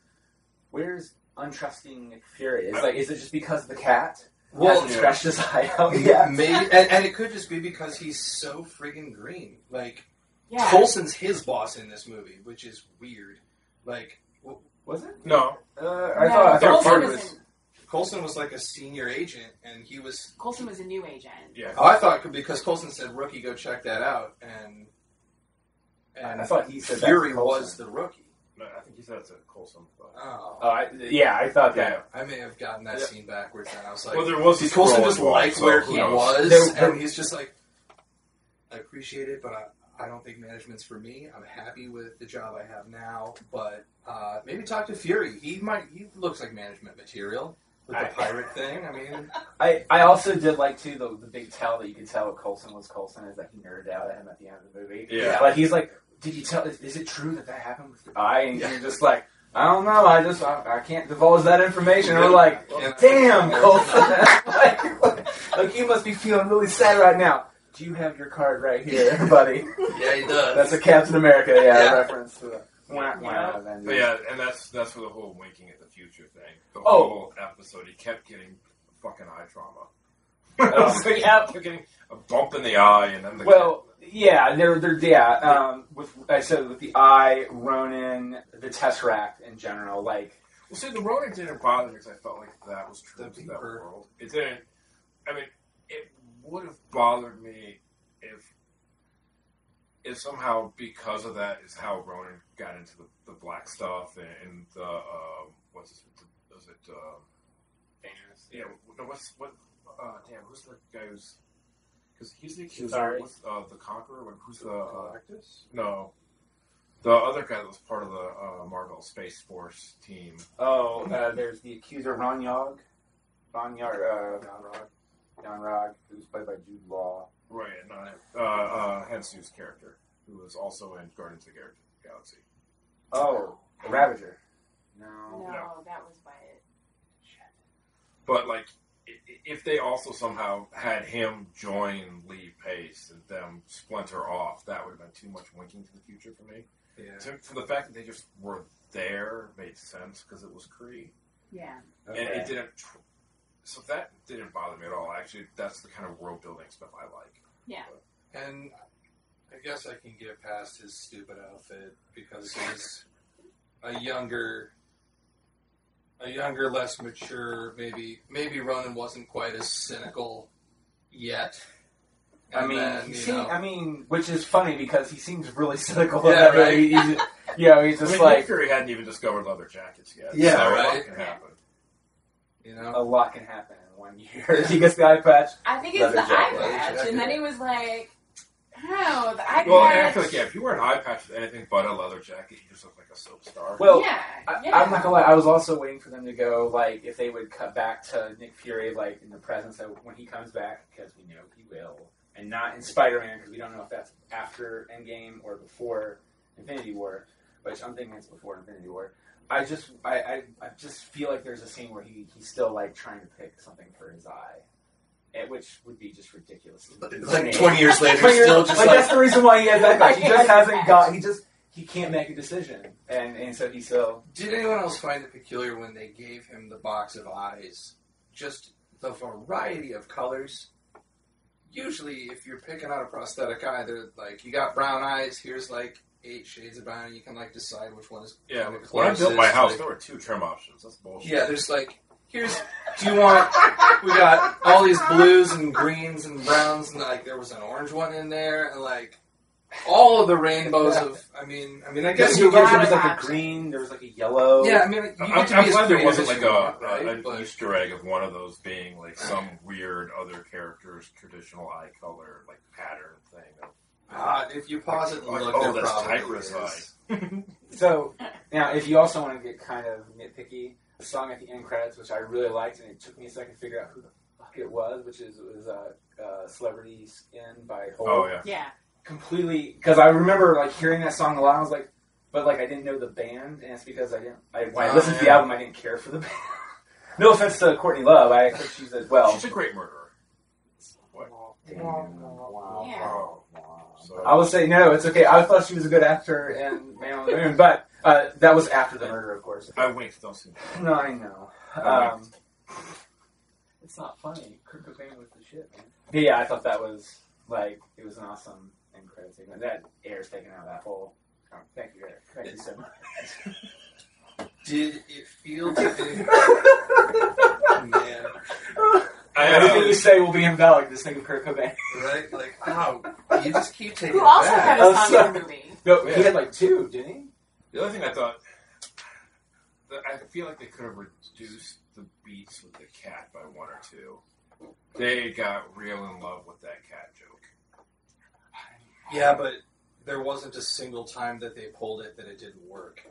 where's untrusting Nick Fury? It's uh, like is it just because of the cat? Well, hasn't scratched his eye out maybe, yet. and, and it could just be because he's so friggin' green. Like Yeah. Coulson's his boss in this movie, which is weird. Like Was it? No, Uh, I No, thought I thought Coulson part was in- Coulson was like a senior agent, and he was. Coulson was a new agent. yeah. Oh, I thought because Coulson said rookie, go check that out, and and I thought he said that Fury was the rookie. No, I think he said it's a Coulson. But, Oh, Oh, I, yeah, I thought that. I may have gotten that Yeah. scene backwards. Then I was like, well, there was a Did Coulson just involved, like where he knows? was, There- there- and he's just like, I appreciate it, but I, I don't think management's for me. I'm happy with the job I have now, but uh, maybe talk to Fury. He might. He looks like management material with the I- pirate thing. I mean, I, I also did like too the, the big tell that you could tell what Coulson was Coulson is that he nerded out at him at the end of the movie. Yeah. Like he's like, did you tell? Is, is it true that that happened with your eye? And you're just like, I don't know. I just I, I can't divulge that information. And we're like, Yeah. damn, Coulson. like, like you must be feeling really sad right now. Do you have your card right here, buddy? yeah, he does. That's a Captain America, yeah, Yeah. reference to that. Wah, wah, Yeah. But yeah, and that's that's for the whole winking at the future thing. The Oh. whole episode, he kept getting fucking eye trauma. Oh. so he kept getting a bump in the eye, and then the Well, yeah, they're they're yeah. Um, with I said with the eye, Ronan, the Tesseract in general, like Well, see, the Ronan didn't bother me because I felt like that was true The to that world. It didn't. I mean, it would have bothered me if, if somehow because of that is how Ronan got into the, the black stuff and, and the um, what's it? Was it? Um, yeah. No, what's what? Uh, damn, who's the guy who's? Because he's the accuser. Sorry. What's uh, the conqueror? What- Who's the? Uh, Galactus? no. The other guy that was part of the uh, Marvel Space Force team. oh, uh, there's the accuser Ron Yog, Ron Yog, uh, Don Rog, who's played by Jude Law. Right, and uh, uh, uh, Hounsou's character, who was also in Guardians of the Galaxy. Oh, the Ravager. No. No, No. that was Wyatt. But like, i- i- if they also somehow had him join Lee Pace and them splinter off, that would have been too much winking to the future for me. Yeah. To, for the fact that they just were there made sense because it was Kree, Yeah. and it didn't. Tr- so that didn't bother me at all. Actually, that's the kind of world building stuff I like. Yeah. And I guess I can get past his stupid outfit because he's a younger, a younger, less mature. Maybe maybe Ronan wasn't quite as cynical yet. I mean, then, he you seem, know, I mean, which is funny because he seems really cynical. Yeah, about it. right. He's, you know, he's I just mean, like Nick Fury hadn't even discovered leather jackets yet. Yeah, so right. What can happen? you know, a lot can happen in one year. he gets the eye patch. I think it's Leather the eye patch, and then he was like, I don't know, the Well, and I patch. feel like yeah, if you wear an eye patch with anything but a leather jacket, you just look like a soap star. Well, yeah, I, yeah. I'm not gonna lie. I was also waiting for them to go like if they would cut back to Nick Fury like in the presence of when he comes back because we know he will, and not in Spider-Man because we don't know if that's after Endgame or before Infinity War, which I'm thinking it's before Infinity War. I just I, I, I just feel like there's a scene where he, he's still like trying to pick something for his eye, eh, which would be just ridiculous. it's like twenty years later, 20 years- still just like, like, that's the reason why he has that patch. He just hasn't got. He just he can't make a decision, and and so he's still. Did anyone else find it peculiar when they gave him the box of eyes? Just the variety of colors. Usually, if you're picking out a prosthetic eye, they're like, you got brown eyes. Here's like eight shades of brown. and You can like decide which one is. yeah, when I built my house, like- there were two trim options. That's bullshit. yeah, there's like, here's. Do you want? We got all these blues and greens and browns, and like there was an orange one in there, and like all of the rainbows of. I mean, I mean, I guess there you was, there was gotta like a green, there was like a yellow. Yeah, I mean, you I'm, get to I'm be as glad there creative wasn't as like you a, want, right? a- an But- Easter egg of one of those being like some weird other character's traditional eye color, like pattern thing. Uh, if you pause it and Like, look, oh, there that's probably Tigress is. So now, if you also want to get kind of nitpicky, the song at the end credits, which I really liked, and it took me a second to figure out who the fuck it was, which is was uh, uh, "Celebrity Skin" by Hole. Oh yeah. yeah. completely because I remember like hearing that song a lot. I was like, but like I didn't know the band, and it's because I didn't. I, when I Oh, listened to the album, I didn't care for the band. no offense to Courtney Love, I think she's as well. She's a great murderer. What? Damn. Yeah. Oh. So, I would say no, it's okay. I thought she was a good actor in Man on the Moon, but uh, that was after the murder, of course. I winked. Don't see me. No, I know. Um, it's not funny. Kurt Cobain was the shit, man. But yeah, I thought that was like it was an awesome end credit segment. That air's taken out of that whole. Oh, thank you, Eric. Thank you so much. Did it feel to be? Man, I, Everything you say will be invalid. Just think of Kurt Cobain. right? Like, oh, you just keep taking Who it also back. had Oh, a song sorry. in the movie. No, Yeah. he had like two, didn't he? The other thing I thought, that I feel like they could have reduced the beats with the cat by one or two. They got real in love with that cat joke. Yeah, but there wasn't a single time that they pulled it that it didn't work.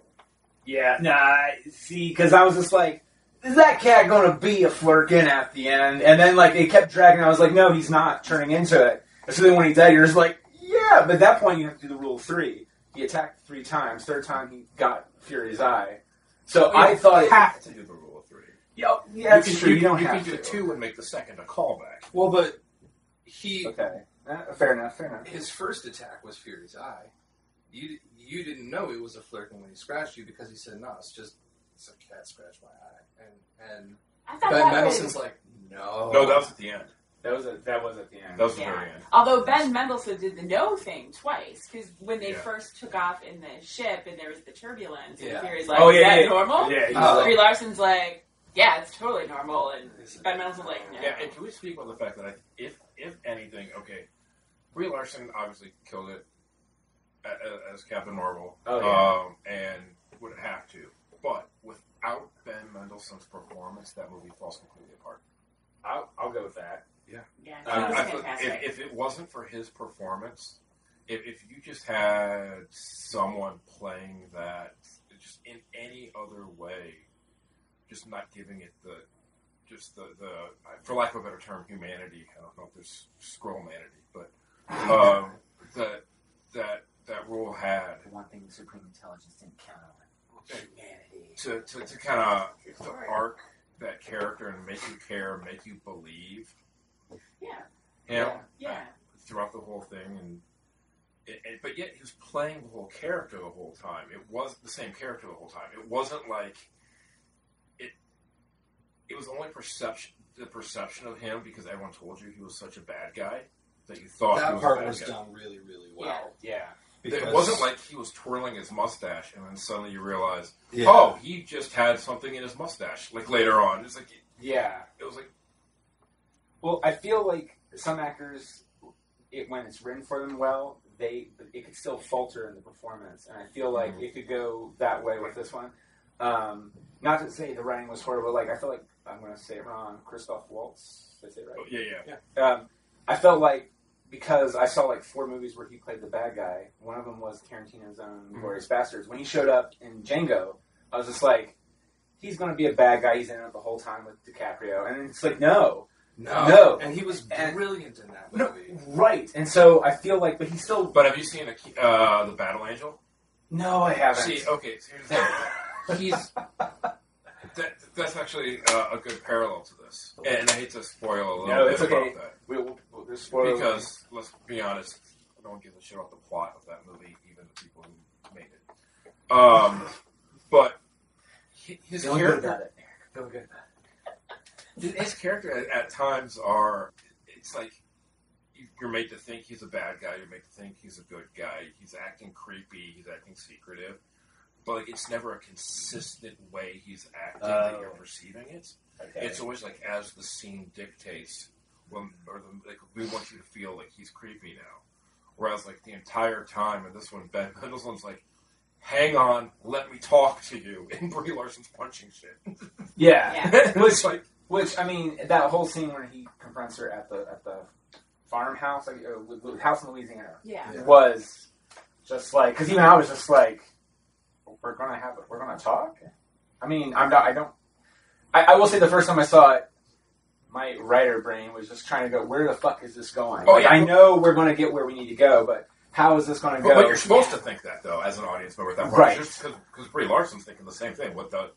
Yeah. Nah. See, because I was just like, is that cat going to be a Flerken at the end? And then like it kept dragging. I was like, no, he's not turning into it. And so then when he died, you're just like, yeah. But at that point, you have to do the rule of three. He attacked three times. Third time, he got Fury's eye. So I thought you it. have to do the rule of three. Yeah, yeah, that's you can, true. You, you, don't you have can do to. two and make the second a callback. Well, but he Okay. Uh, fair enough. Fair enough. his first attack was Fury's eye. you you didn't know it was a Flerken when he scratched you because he said no, it's just it's a cat scratched my eye, and and I thought Ben that Mendelsohn's was. like no, No, that was at the end. That was a, that was at the end. That was the very end. Although Ben Mendelsohn did the no thing twice, because when they Yeah. first took off in the ship and there was the turbulence, Yeah. and Fury's like, oh "Is yeah, that yeah. normal?" Yeah, he's Oh. like, Brie Larson's like, "Yeah, it's totally normal," and Ben Mendelsohn's like, "No." Yeah, and can we speak about the fact that I, if if anything, okay, Brie Larson obviously killed it a- a- as Captain Marvel, Oh, yeah. um, and would have to, but without Ben Mendelsohn's performance, that movie falls completely apart. I'll, I'll go with that. Yeah, she I- was I feel- fantastic. if, if it wasn't for his performance, if, if you just had someone playing that just in any other way, just not giving it the, just the, the for lack of a better term, humanity. I don't know if there's scroll humanity, but um, that that that role had The one thing the Supreme Intelligence didn't count on. Humanity. to, to, to kind of to arc that character and make you care, make you believe yeah, him. yeah, throughout the whole thing, and it, it- but yet he was playing the whole character the whole time. It was the same character the whole time. It wasn't like it. It was only perception, the perception of him because everyone told you he was such a bad guy that you thought he that was a part bad was guy. done really really well. Yeah. It wasn't like he was twirling his mustache and then suddenly you realize, Yeah. oh, he just had something in his mustache. Like later on, it's like Yeah. it was like Well, I feel like some actors, it, when it's written for them well, they it could still falter in the performance, and I feel like it could go that way with this one. Um, not to say the writing was horrible. Like I feel like I'm going to say it wrong. Christoph Waltz. Did I say it right? oh, yeah, yeah, Um, I felt like because I saw like four movies where he played the bad guy. One of them was Tarantino's own Mhm. Glorious Bastards. When he showed up in Django, I was just like, he's going to be a bad guy. He's in it the whole time with DiCaprio, and it's like, no, No, No. and he was And- brilliant in that no, movie. right. And so I feel like, but he's still. But have you seen the, uh, the Battle Angel? No, I haven't. See, okay, so here's the thing. he's that, that's actually uh, a good parallel to this, and I hate to spoil a little No, bit it's about that we, we'll, we'll, there's spoiler because let's be honest, no one gives a shit about the plot of that movie, even the people who made it. Um, but hi- his Feeling good character, about it, Eric. Feeling good about it. His character at, at times are, it's like you- you're made to think he's a bad guy, you're made to think he's a good guy. He's acting creepy, he's acting secretive, but like it's never a consistent way he's acting that Oh. you're perceiving it. Okay. It's always like as the scene dictates, when or the, like we want you to feel like he's creepy now. Whereas like the entire time in this one, Ben Mendelsohn's like, "Hang on, let me talk to you," and Brie Larson's punching shit. yeah. yeah. which, which I mean, that whole scene where he confronts her at the at the farmhouse, like uh, Lu- Lu- house in Louisiana, yeah. Yeah. was just like because even I was just like, we're gonna have we're gonna talk. I mean, I'm not. I don't. I, I will say the first time I saw it, my writer brain was just trying to go, where the fuck is this going? Oh, Like, yeah. I know we're going to get where we need to go, but how is this going to go? but you're supposed to think that though, as an audience member, at that point, Right. Just because Brie Larson's thinking the same thing. What the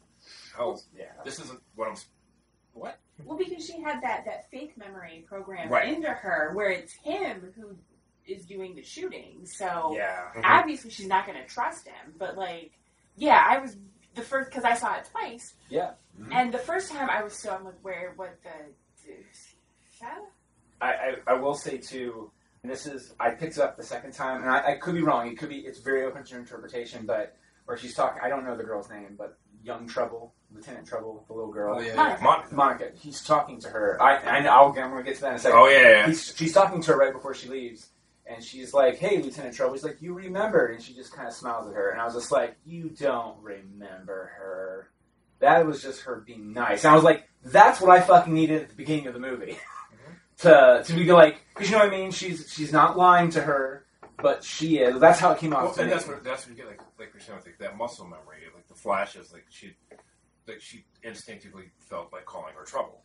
hell? yeah. This isn't what I'm. S- What? Well, because she had that that fake memory program Right. into her, where it's him who is doing the shooting. So Yeah. Mm-hmm. obviously she's not going to trust him. But like, yeah, I was the first because I saw it twice. Yeah. Mm-hmm. And the first time I was so I'm like, where what the. Shadow? I, I, I will say too, and this is I picked it up the second time, and I, I could be wrong. It could be it's very open to interpretation, but where she's talking, I don't know the girl's name, but Young Trouble, Lieutenant Trouble, the little girl, Oh yeah, Monica. Mon- Monica. He's talking to her. I I know, I'll, I'm going to get to that in a second. oh yeah, yeah, yeah. He's, she's talking to her right before she leaves, and she's like, "Hey, Lieutenant Trouble." He's like, "You remembered," and she just kind of smiles at her, and I was just like, "You don't remember her." That was just her being nice, and I was like, "That's what I fucking needed at the beginning of the movie." to to be like, because you know what I mean. She's she's not lying to her, but she is. That's how it came off Well, to and me. that's what that's what you get like like you're saying, like that muscle memory, like the flashes, like she, like she instinctively felt like calling her trouble.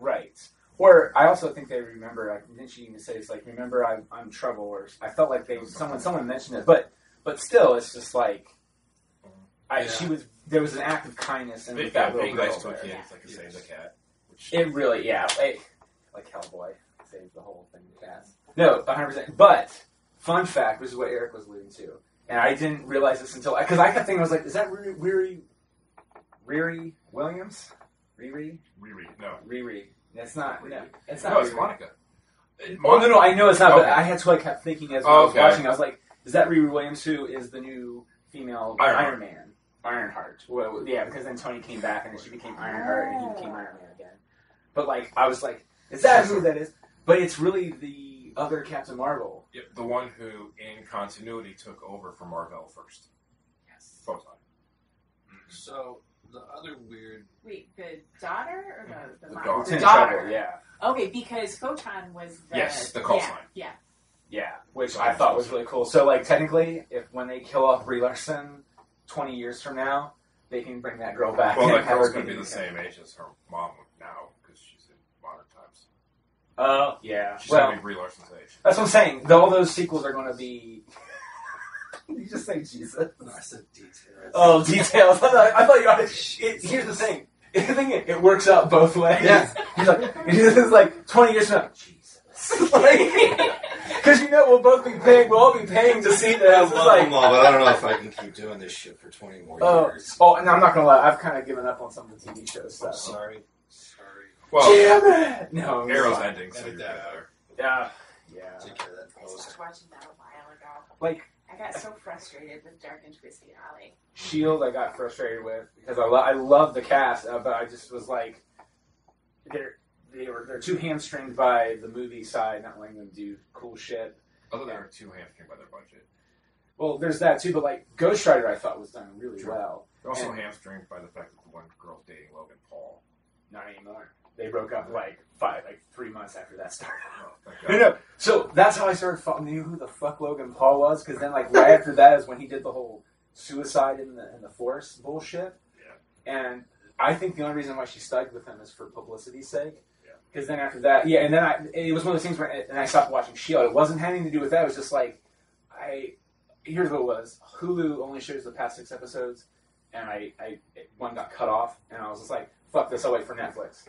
Right. Or I also think they remember. Like, didn't she even say it's like, "Remember, I, I'm trouble"? Or I felt like they someone someone mentioned it, but but still, it's just like I, Yeah. she was. There was an act of kindness and with that little girl nice to a kid, Yeah. like a save the cat. Which, It really, yeah, like, like Hellboy saved the whole thing. Cats. No, 100. percent But fun fact, which is what Eric was alluding to, and I didn't realize this until because I kept thinking I was like, is that Riri Riri, Riri Williams? Riri Riri. No. Riri. It's not. No, it's not. No, it's Riri. Monica. It- Oh no, no, I know it's not. But I had to. I kept thinking as I oh, was Okay. watching. I was like, is that Riri Williams who is the new female Ironheart. Iron Man? Ironheart. Well, yeah, because then Tony came back and then she became Ironheart and he oh. became Iron Man again. But like, I was like, is that who that is? But it's really the other Captain Marvel. Yep, the one who, in continuity, took over for Marvel first. Yes. Photon. So the other weird. Wait, the daughter or the the, The daughter. Lieutenant daughter. Trevor, yeah, Okay, because Photon was the Yes, the call yeah, sign. Yeah. yeah, which I thought was really cool. So like, technically, if when they kill off Brie Larson, twenty years from now, they can bring that girl back. Well, and that have girl's going to be be the same age as her mom now because she's in modern times. Oh, yeah. She's well, going to be Brie Larson's age. That's what I'm saying. Though All those sequels are going to be. You just say Jesus. No, I said details. Oh, details. I thought, you had to. It, here's the thing. The thing is, it works out both ways. Yeah. He's like, this is like 20 years from now. Jesus. Because you know we'll both be paying, we'll all be paying to see this. I this. love like, them all, but I don't know if I can keep doing this shit for 20 more oh, years. oh, and I'm not going to lie. I've kind of given up on some of the TV shows. I'm sorry. Sorry. Well, Damn it! No. it's Arrow's fine. ending, so Edit that good Yeah. Yeah. Take care of that I post. stopped watching that a while ago. Like, I got so frustrated with Dark and Twisty Alley. Shield, I got frustrated with because I lo- I love the cast, uh, but I just was like, they're they were they're too hamstringed by the movie side, not letting them do cool shit. Other than they're too hamstringed by their budget. Well, there's that too, but like Ghost Rider, I thought was done really Sure. well. They're also And- hamstringed by the fact that the one girl's dating Logan Paul. Not anymore. They broke up like five, like three months after that started. Oh, No, no. So that's how I started fo- knew who the fuck Logan Paul was, because then like right after that is when he did the whole suicide in the in the force bullshit. Yeah. And I think the only reason why she stuck with him is for publicity's sake. Yeah. Because then after that, yeah, and then I it was one of those things where and I stopped watching Shield. It wasn't having to do with that. It was just like I here's what it was. Hulu only shows the past six episodes, and I, I one got cut off, and I was just like, fuck this. I'll wait for Netflix.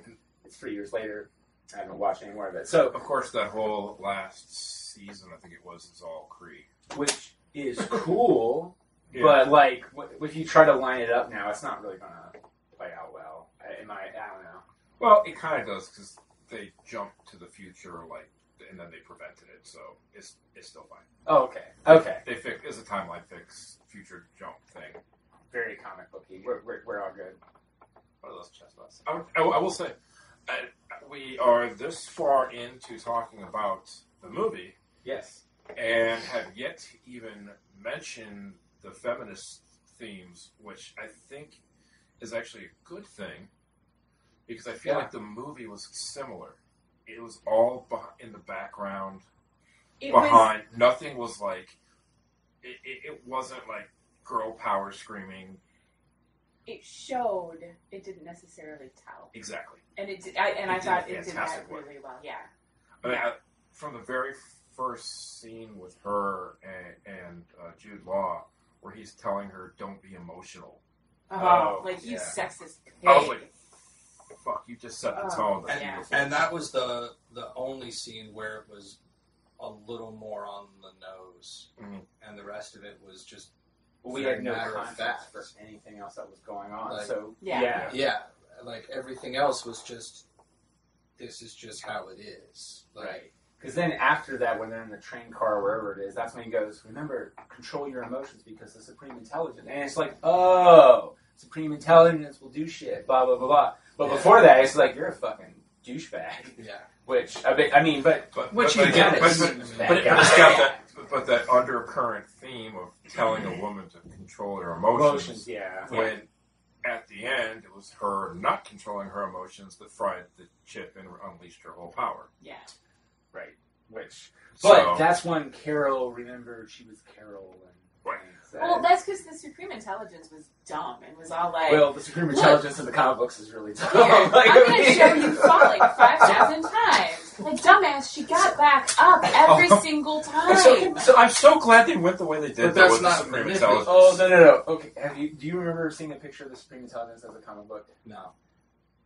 It's three years later. I haven't watched any more of it. So Of course, that whole last season, I think it was, is all Kree. which is cool, Yeah. but like if you try to line it up now, it's not really gonna play out well. I- In my, I don't know. Well, it kind of does because they jumped to the future, like, and then they prevented it, so it's it's still fine. Oh, okay, okay, They fix is a timeline fix, future jump thing. very comic booky. We're, we're, we're all good. One of those chestnuts. I, I, will- I will say, Uh, we are this far into talking about the movie Yes. and have yet to even mention the feminist themes, which I think is actually a good thing because I feel Yeah. like the movie was similar. It was all in the background, It was behind. Nothing was like. It, it, it wasn't like girl power screaming. It showed. It didn't necessarily tell, Exactly. and it did, I, and It I did thought it did that work. really well. Yeah. I mean, Yeah. I, from the very first scene with her and, and uh, Jude Law, where he's telling her, "Don't be emotional." Oh, like you yeah. sexist pig. I was like, "Fuck, you just set the Oh, tone." That's yeah. beautiful. And that was the the only scene where it was a little more on the nose, Mhm. and the rest of it was just We Very had no matter of fact. for anything else that was going on. Like- so Yeah. yeah. yeah, like everything else was just this is just how it is. Like, Right. Because then after that, when they're in the train car or wherever it is, that's when he goes, remember, control your emotions because the Supreme Intelligence. And it's like, oh, Supreme Intelligence will do shit, blah, blah, blah, blah. But Yeah. before that, it's like, you're a fucking douchebag. Yeah, Which, I, mean, but But, Which but, he but again, but, does. but, I mean, but, That but guy. it's got that, but that undercurrent theme of telling a woman to control her emotions. emotions, yeah. When at the end it was her not controlling her emotions that fried the chip and unleashed her whole power. Yeah. Right. Which, So but that's when Carol remembered she was Carol. And, Right. And Well, that's because the Supreme Intelligence was dumb and was all like, well, the Supreme Intelligence in the comic books is really dumb. Here, Like, I'm I gonna mean- show you fall like five thousand times. Like dumbass, she got back up every Oh. single And so, time. so I'm so glad they went the way they did. But though, that's with the not Supreme. Intelligence. Oh no no no! Okay, have you? Do you remember seeing a picture of the Supreme Intelligence as a comic book? no,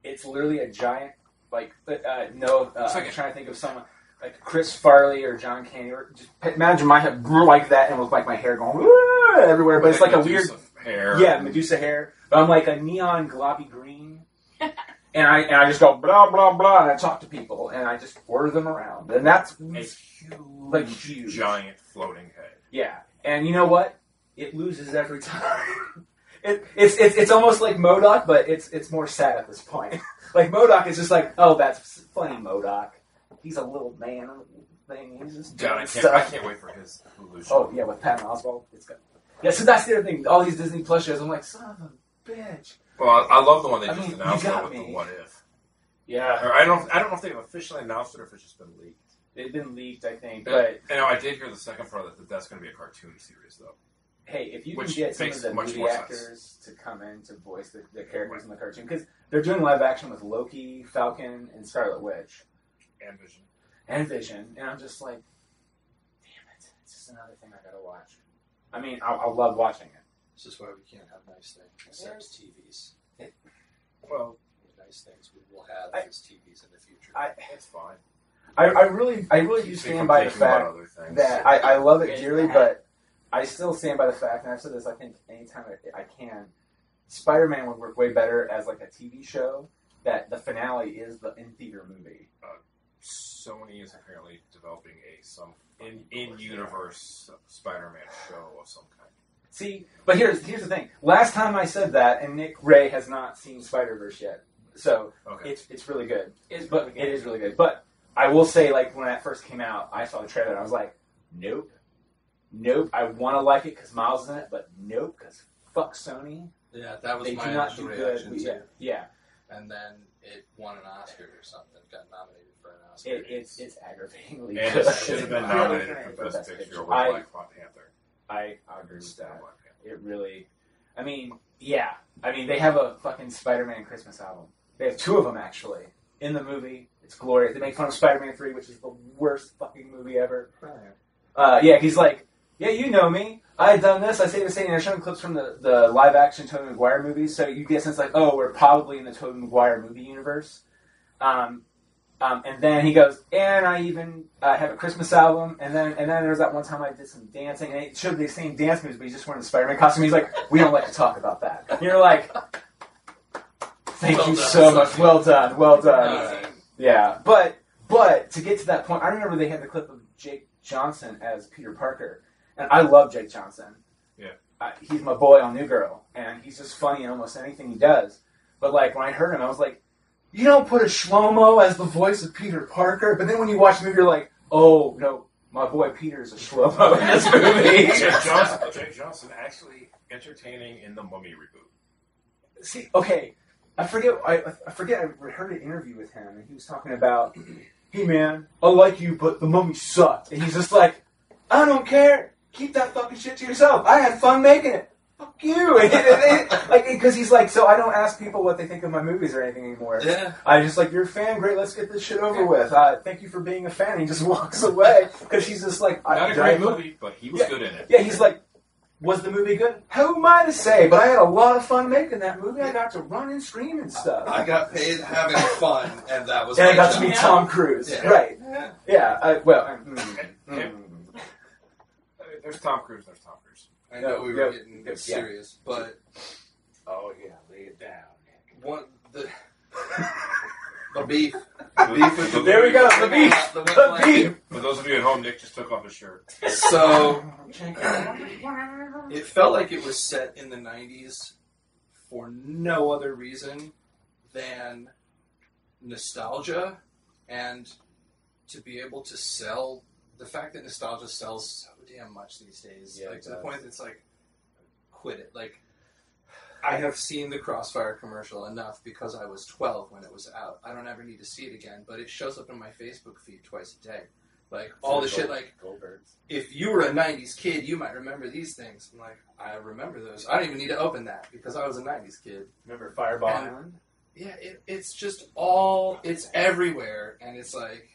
It's literally a giant, like uh, no. Uh, It's like I'm trying to think of someone like Chris Farley or John Candy, or just imagine my hair grew like that and with like my hair going everywhere, but it's like a weird, hair. yeah, Medusa hair. But I'm like a neon globby green, and I and I just go blah blah blah, and I talk to people, and I just order them around, and that's A huge, Like huge. giant floating head. yeah. And you know what? It loses every time. It, it's, it's it's almost like MODOK, but it's it's more sad at this point. like MODOK is just like, oh, that's funny, MODOK. He's a little man thing. He's just God, I doing can't, stuff. I can't wait for his Hulu show. Oh yeah, with Patton Oswalt, it's good. Yeah, so that's the other thing. All these Disney Plus shows, I'm like, son of a bitch. Well, I, I love the one they I just mean, announced you though, got with the. What If. Yeah, Or I don't. I don't know if they've officially announced it or if it's just been leaked. they've been leaked, I think. But you know, I did hear the second part that that's going to be a cartoon series though. hey, if you can Which get some of makes the much movie more sense. actors to come in to voice the, the characters in the cartoon, because they're doing live action with Loki, Falcon, and Scarlet Witch, And Vision. and Vision, and I'm just like, damn it, it's just another thing I gotta watch. I mean, I, I love watching it. This is why we can't have nice things except TVs. Well, Nice things we will have I- as TVs in the future. I, it's fine. I, I really, I really do stand by the fact that I, I love it dearly, but I still stand by the fact, and I've said this, I think anytime I, I can, Spider-Man would work way better as like a TV show. That the finale is the in theater movie. Sony is apparently developing a some in in universe Spider-Man show of some kind. See, but here's here's the thing. Last time I said that, and Nick Ray has not seen Spider Verse yet, so Okay. it's it's really good. It's But really it good. is really good. But I will say, like when that first came out, I saw the trailer and I was like, nope, nope. I want to like it because Miles is in it, but nope, because fuck Sony. yeah, that was They my do not initial do reaction good. too. Yeah, yeah. And then it won an Oscar or something. Got nominated for an Oscar. It, it's it's aggravatingly and good. it should have been nominated for Best Best Picture Picture. over I- Black Panther. I, I agree with that. Black Panther. It really, I mean, yeah. I mean, they have a fucking Spider-Man Christmas album. They have two of them actually in the movie. It's glorious. They make fun of Spider-Man Three, which is the worst fucking movie ever. Uh, yeah, he's like, yeah, you know me. I had done this. I say the same. And they're showing clips from the, the live action Tobey Maguire movies, so you get a sense like, oh, we're probably in the Tobey Maguire movie universe. Um, um, and then he goes, and I even uh, have a Christmas album. And then and then there's that one time I did some dancing, and it showed the same dance moves, but he just wore the Spider-Man costume. He's like, we don't like to talk about that. And you're like, thank Well you done, so much. Well done. Well done. Alright. Yeah, but but to get to that point, I remember they had the clip of Jake Johnson as Peter Parker, and I love Jake Johnson. Yeah. uh, he's my boy on New Girl, and he's just funny in almost anything he does. But like when I heard him, I was like, you don't put a shlomo as the voice of Peter Parker. But then when you watch the movie, you're like, oh no, my boy Peter's a shlomo in this movie. Jake Johnson, Jake Johnson actually entertaining in the Mummy reboot. See, okay, I forget. I, I forget. I heard an interview with him, and he was talking about, "Hey man, I like you, but the mummy sucked." And he's just like, "I don't care. Keep that fucking shit to yourself. I had fun making it. Fuck you." And like, because he's like, so I don't ask people what they think of my movies or anything anymore. Yeah. I just like, you're a fan, great. Let's get this shit over with. Uh, thank you for being a fan. And he just walks away because he's just like, I- Not a did I great movie, but he was Yeah. good in it. yeah, he's like, was the movie good? Who am I to say? But I had a lot of fun making that movie. I got to run and scream and stuff. I got paid having fun, and that was and I my got to meet Tom Cruise. Yeah. Right. Yeah. Yeah. I, well, mm, mm. There's Tom Cruise. There's Tom Cruise. I know we were Yeah. getting Yeah. serious, but Oh yeah, lay it down. one the the beef, beef the There we go. The beef. The wet The beef. For those of you at home, Nick just took off his shirt. So it felt like it was set in the '90s for no other reason than nostalgia and to be able to sell the fact that nostalgia sells so damn much these days. Yeah, like it to the point that it's like, quit it. Like I have seen the Crossfire commercial enough because I was 12 when it was out. I don't ever need to see it again, but it shows up in my Facebook feed twice a day. Like all the shit like Goldbergs. if you were a 90s kid, you might remember these things. I'm like, I remember those. I don't even need to open that because I was a 90s kid. Remember Fireball And- Yeah, it, it's just all, it's everywhere. And it's like,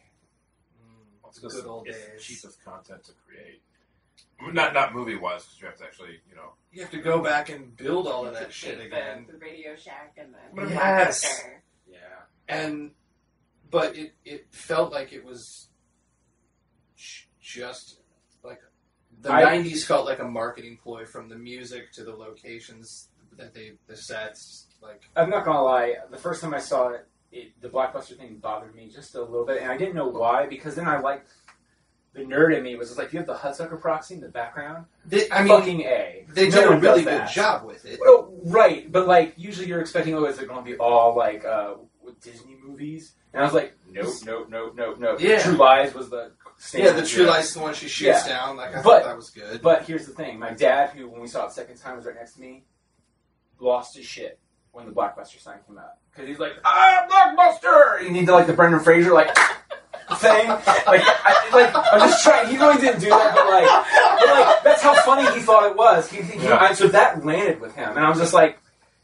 It's good just- old it's days. the cheapest content to create. Not not movie wise, because you have to actually, you know. You have to go back and build all of that shit again. The Radio Shack and the Yes. Blockbuster. Yeah. And, but it, it felt like it was j- just like the I- '90s felt like a marketing ploy from the music to the locations that they the sets like I'm not gonna lie. The first time I saw it, it, the blockbuster thing bothered me just a little bit, and I didn't know why. Because then I liked the nerd in me was like, you have the Hudsucker proxy in the background. they, I mean Fucking a. they No did a really good job with it. Well, right, but like usually you're expecting, oh, is it going to be all like uh, Disney movies? And I was like, nope, nope, nope, nope, nope. Yeah. True Lies was the Yeah, the True. Lies, the one she shoots Yeah. down. Like I But- thought that was good. But here's the thing: my dad, who when we saw it the second time was right next to me, lost his shit when the Blockbuster sign came out because he's like, "Ah, Blockbuster!" And he did like the Brendan Fraser like thing. Like, I, like I'm just trying. He really didn't do that, but like, but like that's how funny he thought it was. He, he, Yeah. I, so that landed with him, and I was just like,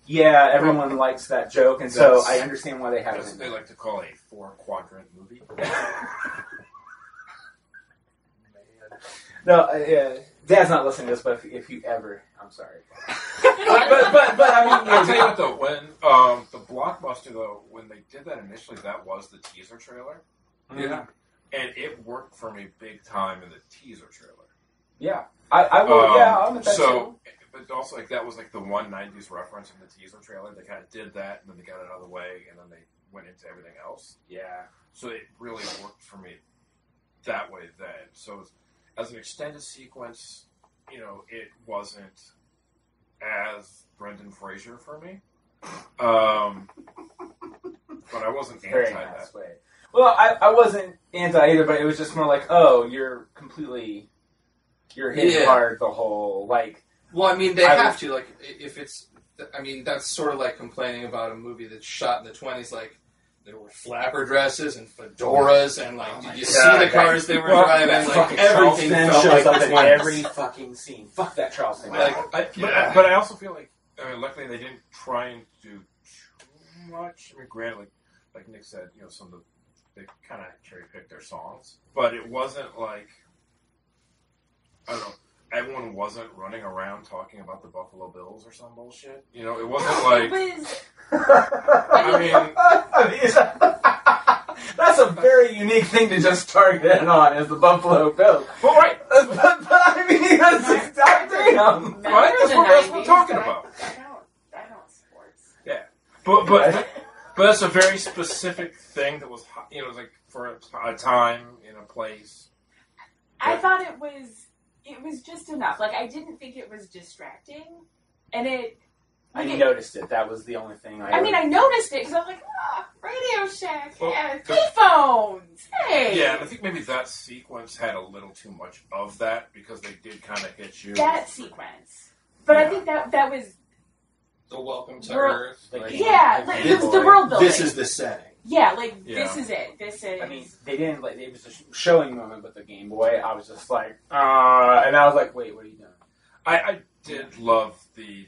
"Yeah, everyone likes that joke," and so That's- I understand why they have it. they like to call a four quadrant movie. No, uh, yeah. Dad's not listening to this, but if, if you ever, I'm sorry. but, but, but, but I mean, I'll tell you what though, when um, the blockbuster though, when they did that initially, that was the teaser trailer, yeah, and it worked for me big time in the teaser trailer. yeah. I, I will. Um, yeah, I'm at that so, but also like that was like the one '90s reference in the teaser trailer. They kind of did that, and then they got it out of the way, and then they went into everything else. Yeah. So it really worked for me that way then. So as an extended sequence, you know, it wasn't as Brendan Fraser for me. Um, but I wasn't Very anti nice that. way. Well, I, I wasn't anti either, but it was just more like, oh, you're completely, you're hitting Yeah. hard the whole like. Well, I mean, they I have to. Like, if it's, I mean, that's sort of like complaining about a movie that's shot in the twenties. Like, there were flapper dresses and fedoras, and like, Oh did my you God, see the that- cars they were Well, driving? that Like, everything Charleston felt shows like up the in every fucking scene. Fuck that Charleston. guy. Like, I, but, Yeah. but I also feel like, I mean, luckily they didn't try and do too much. I mean, granted, like, like Nick said, you know, some of the, they kind of cherry picked their songs, but it wasn't like, I don't know, everyone wasn't running around talking about the Buffalo Bills or some bullshit. You know, it wasn't like, I mean, I mean, that's a very unique thing to just target in on is the Buffalo Bills. but right, But, but, I mean, that's just goddamn. Remember Right, that's the what- that's what we're 90s, talking about. I don't, I don't sports. Yeah, but but but that's a very specific thing that was, you know, it was like for a, a time in a place. I thought it was it was just enough. Like I didn't think it was distracting, and it. I it- noticed it. That was the only thing I. I mean, I noticed it because I'm like, ah, Radio Shack, Well, yeah, the- payphones, hey. Yeah, and I think maybe that sequence had a little too much of that because they did kind of hit you. that sequence. But I think that that was the welcome to World- Earth. like, like, yeah, like, it was the world building. This is the setting. Yeah, like Yeah. this is it. This is. I mean, they didn't like. It was a showing moment with the Game Boy. I was just like, uh, and I was like, wait, what are you doing? I, I did love the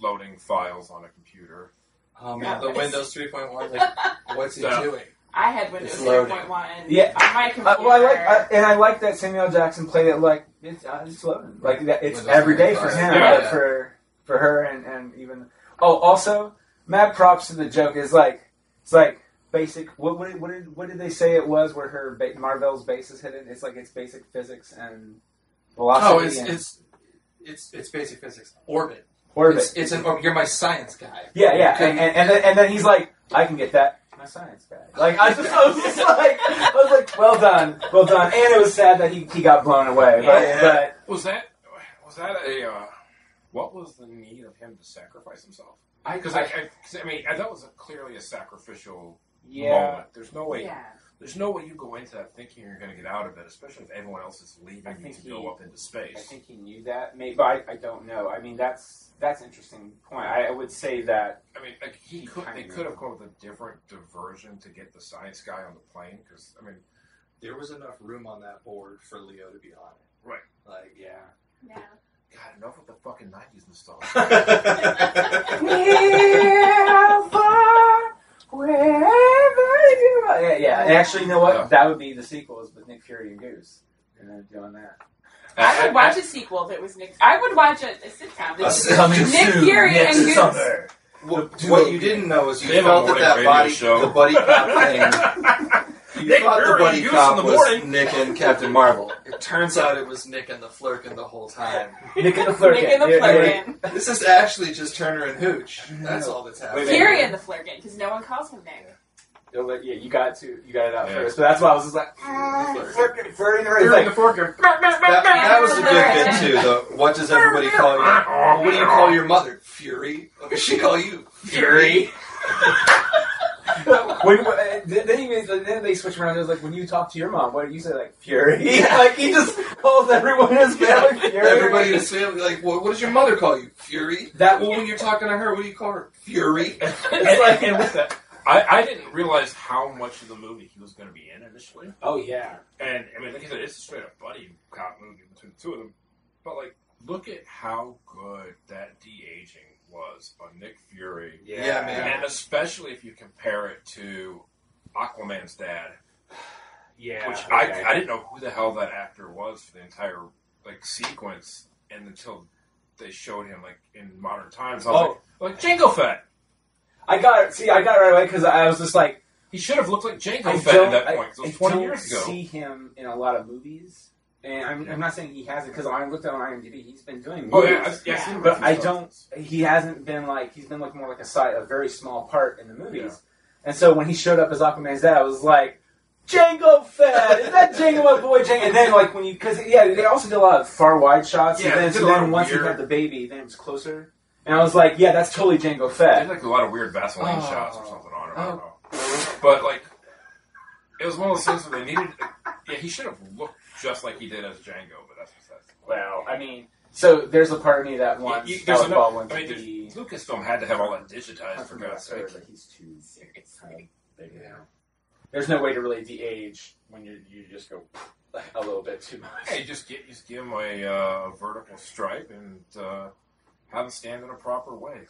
loading files on a computer. Oh Yeah, man, the Windows 3.1. Like, what's it Yeah. doing? I had Windows It's loading. 3.1 Yeah. on my computer. Uh, well, I like, I, and I like that Samuel Jackson played it like it's, uh, it's loading. Like that, it's Windows every day for him, Yeah. but for for her, and and even. Oh, also, mad props to the joke is like it's like basic. What what did, what did, what did they say it was? Where her ba- Marvel's base is hidden? It's like it's basic physics and velocity. Oh, it's and it's it's it's basic physics. Orbit. orbit. It's, it's an. or- You're my science guy. Yeah, yeah, Okay. and, and, and, then, and then he's like, I can get that. My science guy. Like I, just, I was just like, I was like, well done, well done. And it was sad that he, he got blown away. But, Yeah. but Was that was that a uh, what was the need of him to sacrifice himself? I, Because I, I, 'cause, I mean, I, that was a, clearly a sacrificial yeah, moment. There's no way. Yeah. There's no way you go into that thinking you're going to get out of it, especially if everyone else is leaving I you think to he- go up into space. I think he knew that. Maybe, but I, I don't know. I mean, that's that's an interesting point. I, I would say that I mean, like he, He could. They could have come up with a different diversion to get the science guy on the plane. Because I mean, There was enough room on that board for Leo to be on it. Right. Like, yeah. Yeah. God, enough with the fucking nineties nostalgia. Near, far, wherever you are. Yeah, yeah. And actually, you know what? Yeah. That would be the sequels with Nick Fury and Goose. And then doing that. I would watch a sequel if it was Nick. I would watch a, a sitcom. This is Coming Nick Fury and Goose. what, what you didn't know is you They felt that that body, show. the buddy cop thing. You Nick thought the Fury, buddy cop the was morning. Nick and Captain Marvel. It turns out it was Nick and the Flerken the whole time. Nick and the Flerken. Nick and the Yeah, yeah. Flerken. This is actually just Turner and Hooch. That's all that's happening. Wait, wait. Fury and the Flerken, because no one calls him Nick. Yeah, but yeah, you got to, you got it out Yeah. first. But that's why I was just like, mm, Flerken, Flerken, It's Fury like, the Forker. That, that was a good bit too. Though, what does everybody call you? What do you call your mother? Fury. What does she call you? Fury. when, when, then then even then they switch around. It was like when you talk to your mom, what do you say? Like Fury. like he just calls everyone in his family Fury. Everybody in his family, like, what, what does your mother call you? Fury. That- well, when you're talking to her, what do you call her? Fury. It's like and with that. I, I didn't realize how much of the movie he was going to be in initially. Oh yeah. And I mean, like I said, it's a straight up buddy cop movie between the two of them. But like, look at how good that de aging was on Nick Fury, Yeah, man. and especially if you compare it to Aquaman's dad, Yeah. which okay. I I didn't know who the hell that actor was for the entire like sequence, and until they showed him like in modern times, I was oh. like, like Jango Fett. I got it. See, I got it right away because I was just like, He should have looked like Jango I Fett at that point. point. 'cause it was I 20 years ago. see him in a lot of movies, and I'm, I'm not saying he hasn't because I looked on IMDb. He's been doing movies. Oh yeah, I've, yeah, him But in a few I don't. He hasn't been like he's been like more like a side, a very small part in the movies. And so when he showed up as Aquaman's dad, I was like, Jango Fett, is that Jango my boy Jango? And then like when you because yeah, they also did a lot of far wide shots. Yeah, and then, so then once he had the baby, then it was closer. And I was like, yeah, that's totally Jango They Fett. had like a lot of weird Vaseline Oh. shots or something on it. I don't oh. know. But like, it was one of those things where they needed. Yeah, he should have looked just like he did as Jango, but that's that's. Well, I mean, so there's a part of me that wants You- you- there's Alec enough- Baldwin I mean, be. Lucasfilm had to have all that digitized I'm for God's sake. but he's too Seriously. big now. There's no way to really de-age when you you just go a little bit too much. Hey, just get just give him a uh, vertical stripe and uh, have him stand in a proper way.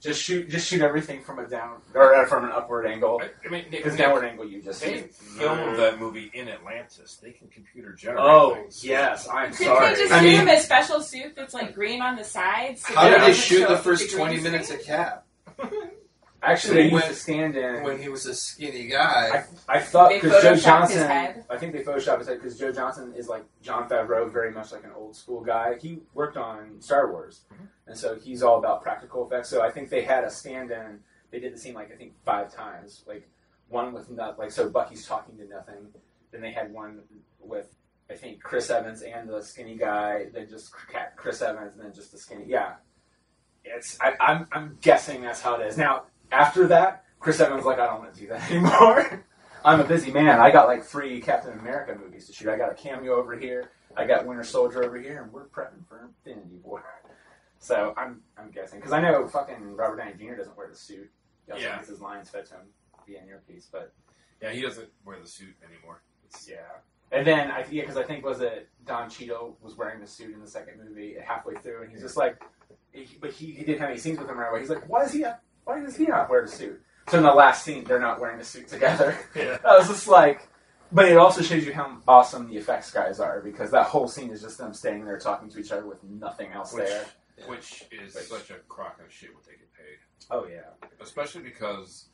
Just shoot, just shoot everything from a down or uh, from an upward angle. I, I mean, Nick, Because Nick, downward angle, you just they see. filmed that movie in Atlantis. They can computer generate Oh things. yes, I'm Couldn't sorry. they just I give mean- him a special suit that's like green on the sides? so How did it they shoot the first the green 20 minutes screen? of Cap? Actually, they When- used to stand in. When he was a skinny guy. I thought They because Joe photoshopped his Johnston, head. I think they photoshopped his head because Joe Johnston is like Jon Favreau, very much like an old school guy. He worked on Star Wars, Mhm. and so he's all about practical effects. So I think they had a stand-in. They did the scene like I think five times, like one with not like so Bucky's talking to nothing. Then they had one with I think Chris Evans and the skinny guy. Then just Chris Evans, and then just the skinny. Yeah, it's I, I'm I'm guessing that's how it is. Now after that, Chris Evans was like I don't want to do that anymore. I'm a busy man. I got like three Captain America movies to shoot. I got a cameo over here. I got Winter Soldier over here, and we're prepping for Infinity War. So I'm I'm guessing because I know fucking Robert Downey Jr. doesn't wear the suit. He also Yeah. his lines fit to him via an earpiece, but Yeah, he doesn't wear the suit anymore. It's, yeah. And then I yeah, because I think was it Don Cheadle was wearing the suit in the second movie halfway through, and he's just like, he, but he, he didn't have any scenes with him right away. He's like, why does he have, why does he not wear a suit? So in the last scene, they're not wearing a suit together. Yeah. I was just like, but it also shows you how awesome the effects guys are because that whole scene is just them standing there talking to each other with nothing else Which, there. which is Which- such a crock of shit what they get paid. Oh yeah. Especially because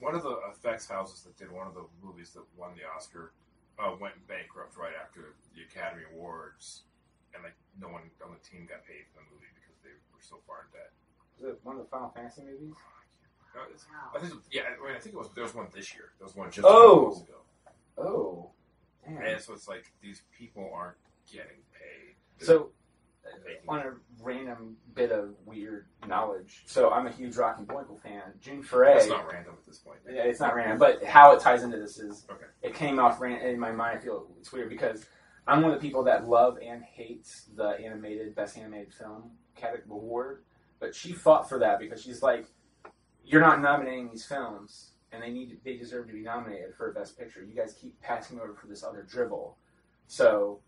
one of the effects houses that did one of the movies that won the Oscar uh, went bankrupt right after the Academy Awards, and like no one on the team got paid for the movie because they were so far in debt. Was it one of the Final Fantasy movies? Uh, it's- I think, yeah, I, mean, I think it was there was one this year. There was one just Oh. weeks ago. Oh. Damn. And so it's like these people aren't getting paid. So, uh, on a random bit of weird knowledge, so I'm a huge Rocky Boykle fan. June Foray. That's not random at this point. Yeah, it's not random, but how it ties into this is Okay. it came off ran- in my mind. I feel it's weird because I'm one of the people that love and hates the animated best animated film category award, but she fought for that because she's like, you're not nominating these films, and they need to, they deserve to be nominated for best picture. You guys keep passing over for this other dribble, so.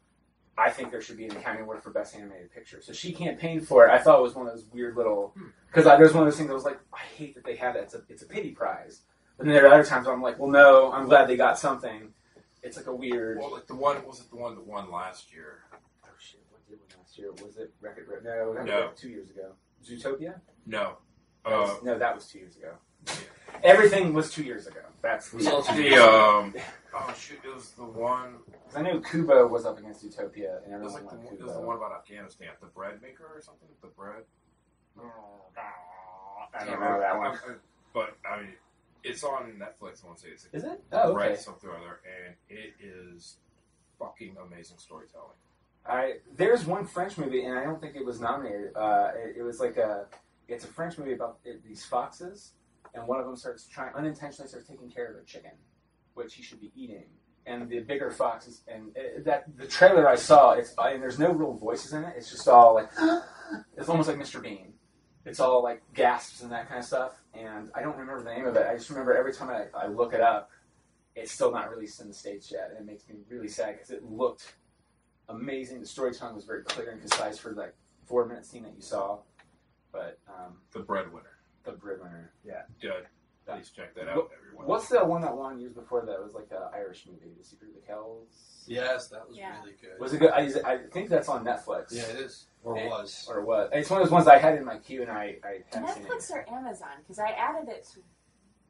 I think there should be an Academy Award for Best Animated Picture. So she campaigned for it. I thought it was one of those weird little Hmm. because there's one of those things I was like, I hate that they have that. It's a it's a pity prize. But then there are other times where I'm like, well, no, I'm glad they got something. It's like a weird. Well, like the one was it the one that won last year? oh shit! What did we last year? Was it Record? Re- No, No. two years ago. Zootopia? No. That Uh, was- no, that was two years ago. Everything was two years ago. That's It was all two the ago. um, oh shoot, it was the one. 'Cause I knew Kubo was up against Zootopia, and It was everyone like the, liked it was the one about Afghanistan, the bread maker or something. The bread. I don't know that one. I- I- But I mean, it's on Netflix. I want to say it's Is it? Oh, okay. Bread something or other, and it is fucking amazing storytelling. I there's one French movie, and I don't think it was nominated. Uh, it, it was like a it's a French movie about it, these foxes, and one of them starts trying unintentionally starts taking care of a chicken, which he should be eating. And the bigger foxes, and it, that the trailer I saw, it's and there's no real voices in it. It's just all like it's almost like Mr. Bean. It's all like gasps and that kind of stuff. And I don't remember the name of it. I just remember every time I, I look it up, it's still not released in the states yet, and it makes me really sad because it looked amazing. The storytelling was very clear and concise for like four minute scene that you saw. But um, The breadwinner. the breadwinner, yeah. Good. Please check that What- out, everyone. What's the one that won years before that? It was like the Irish movie, The Secret of the Kells. Yes, that was Yeah. really good. Was it good? I, I think that's on Netflix. Yeah, it is. Or was. Or was. It's one of those ones I had in my queue and I, I haven't seen it. Netflix or Amazon? Because I added it to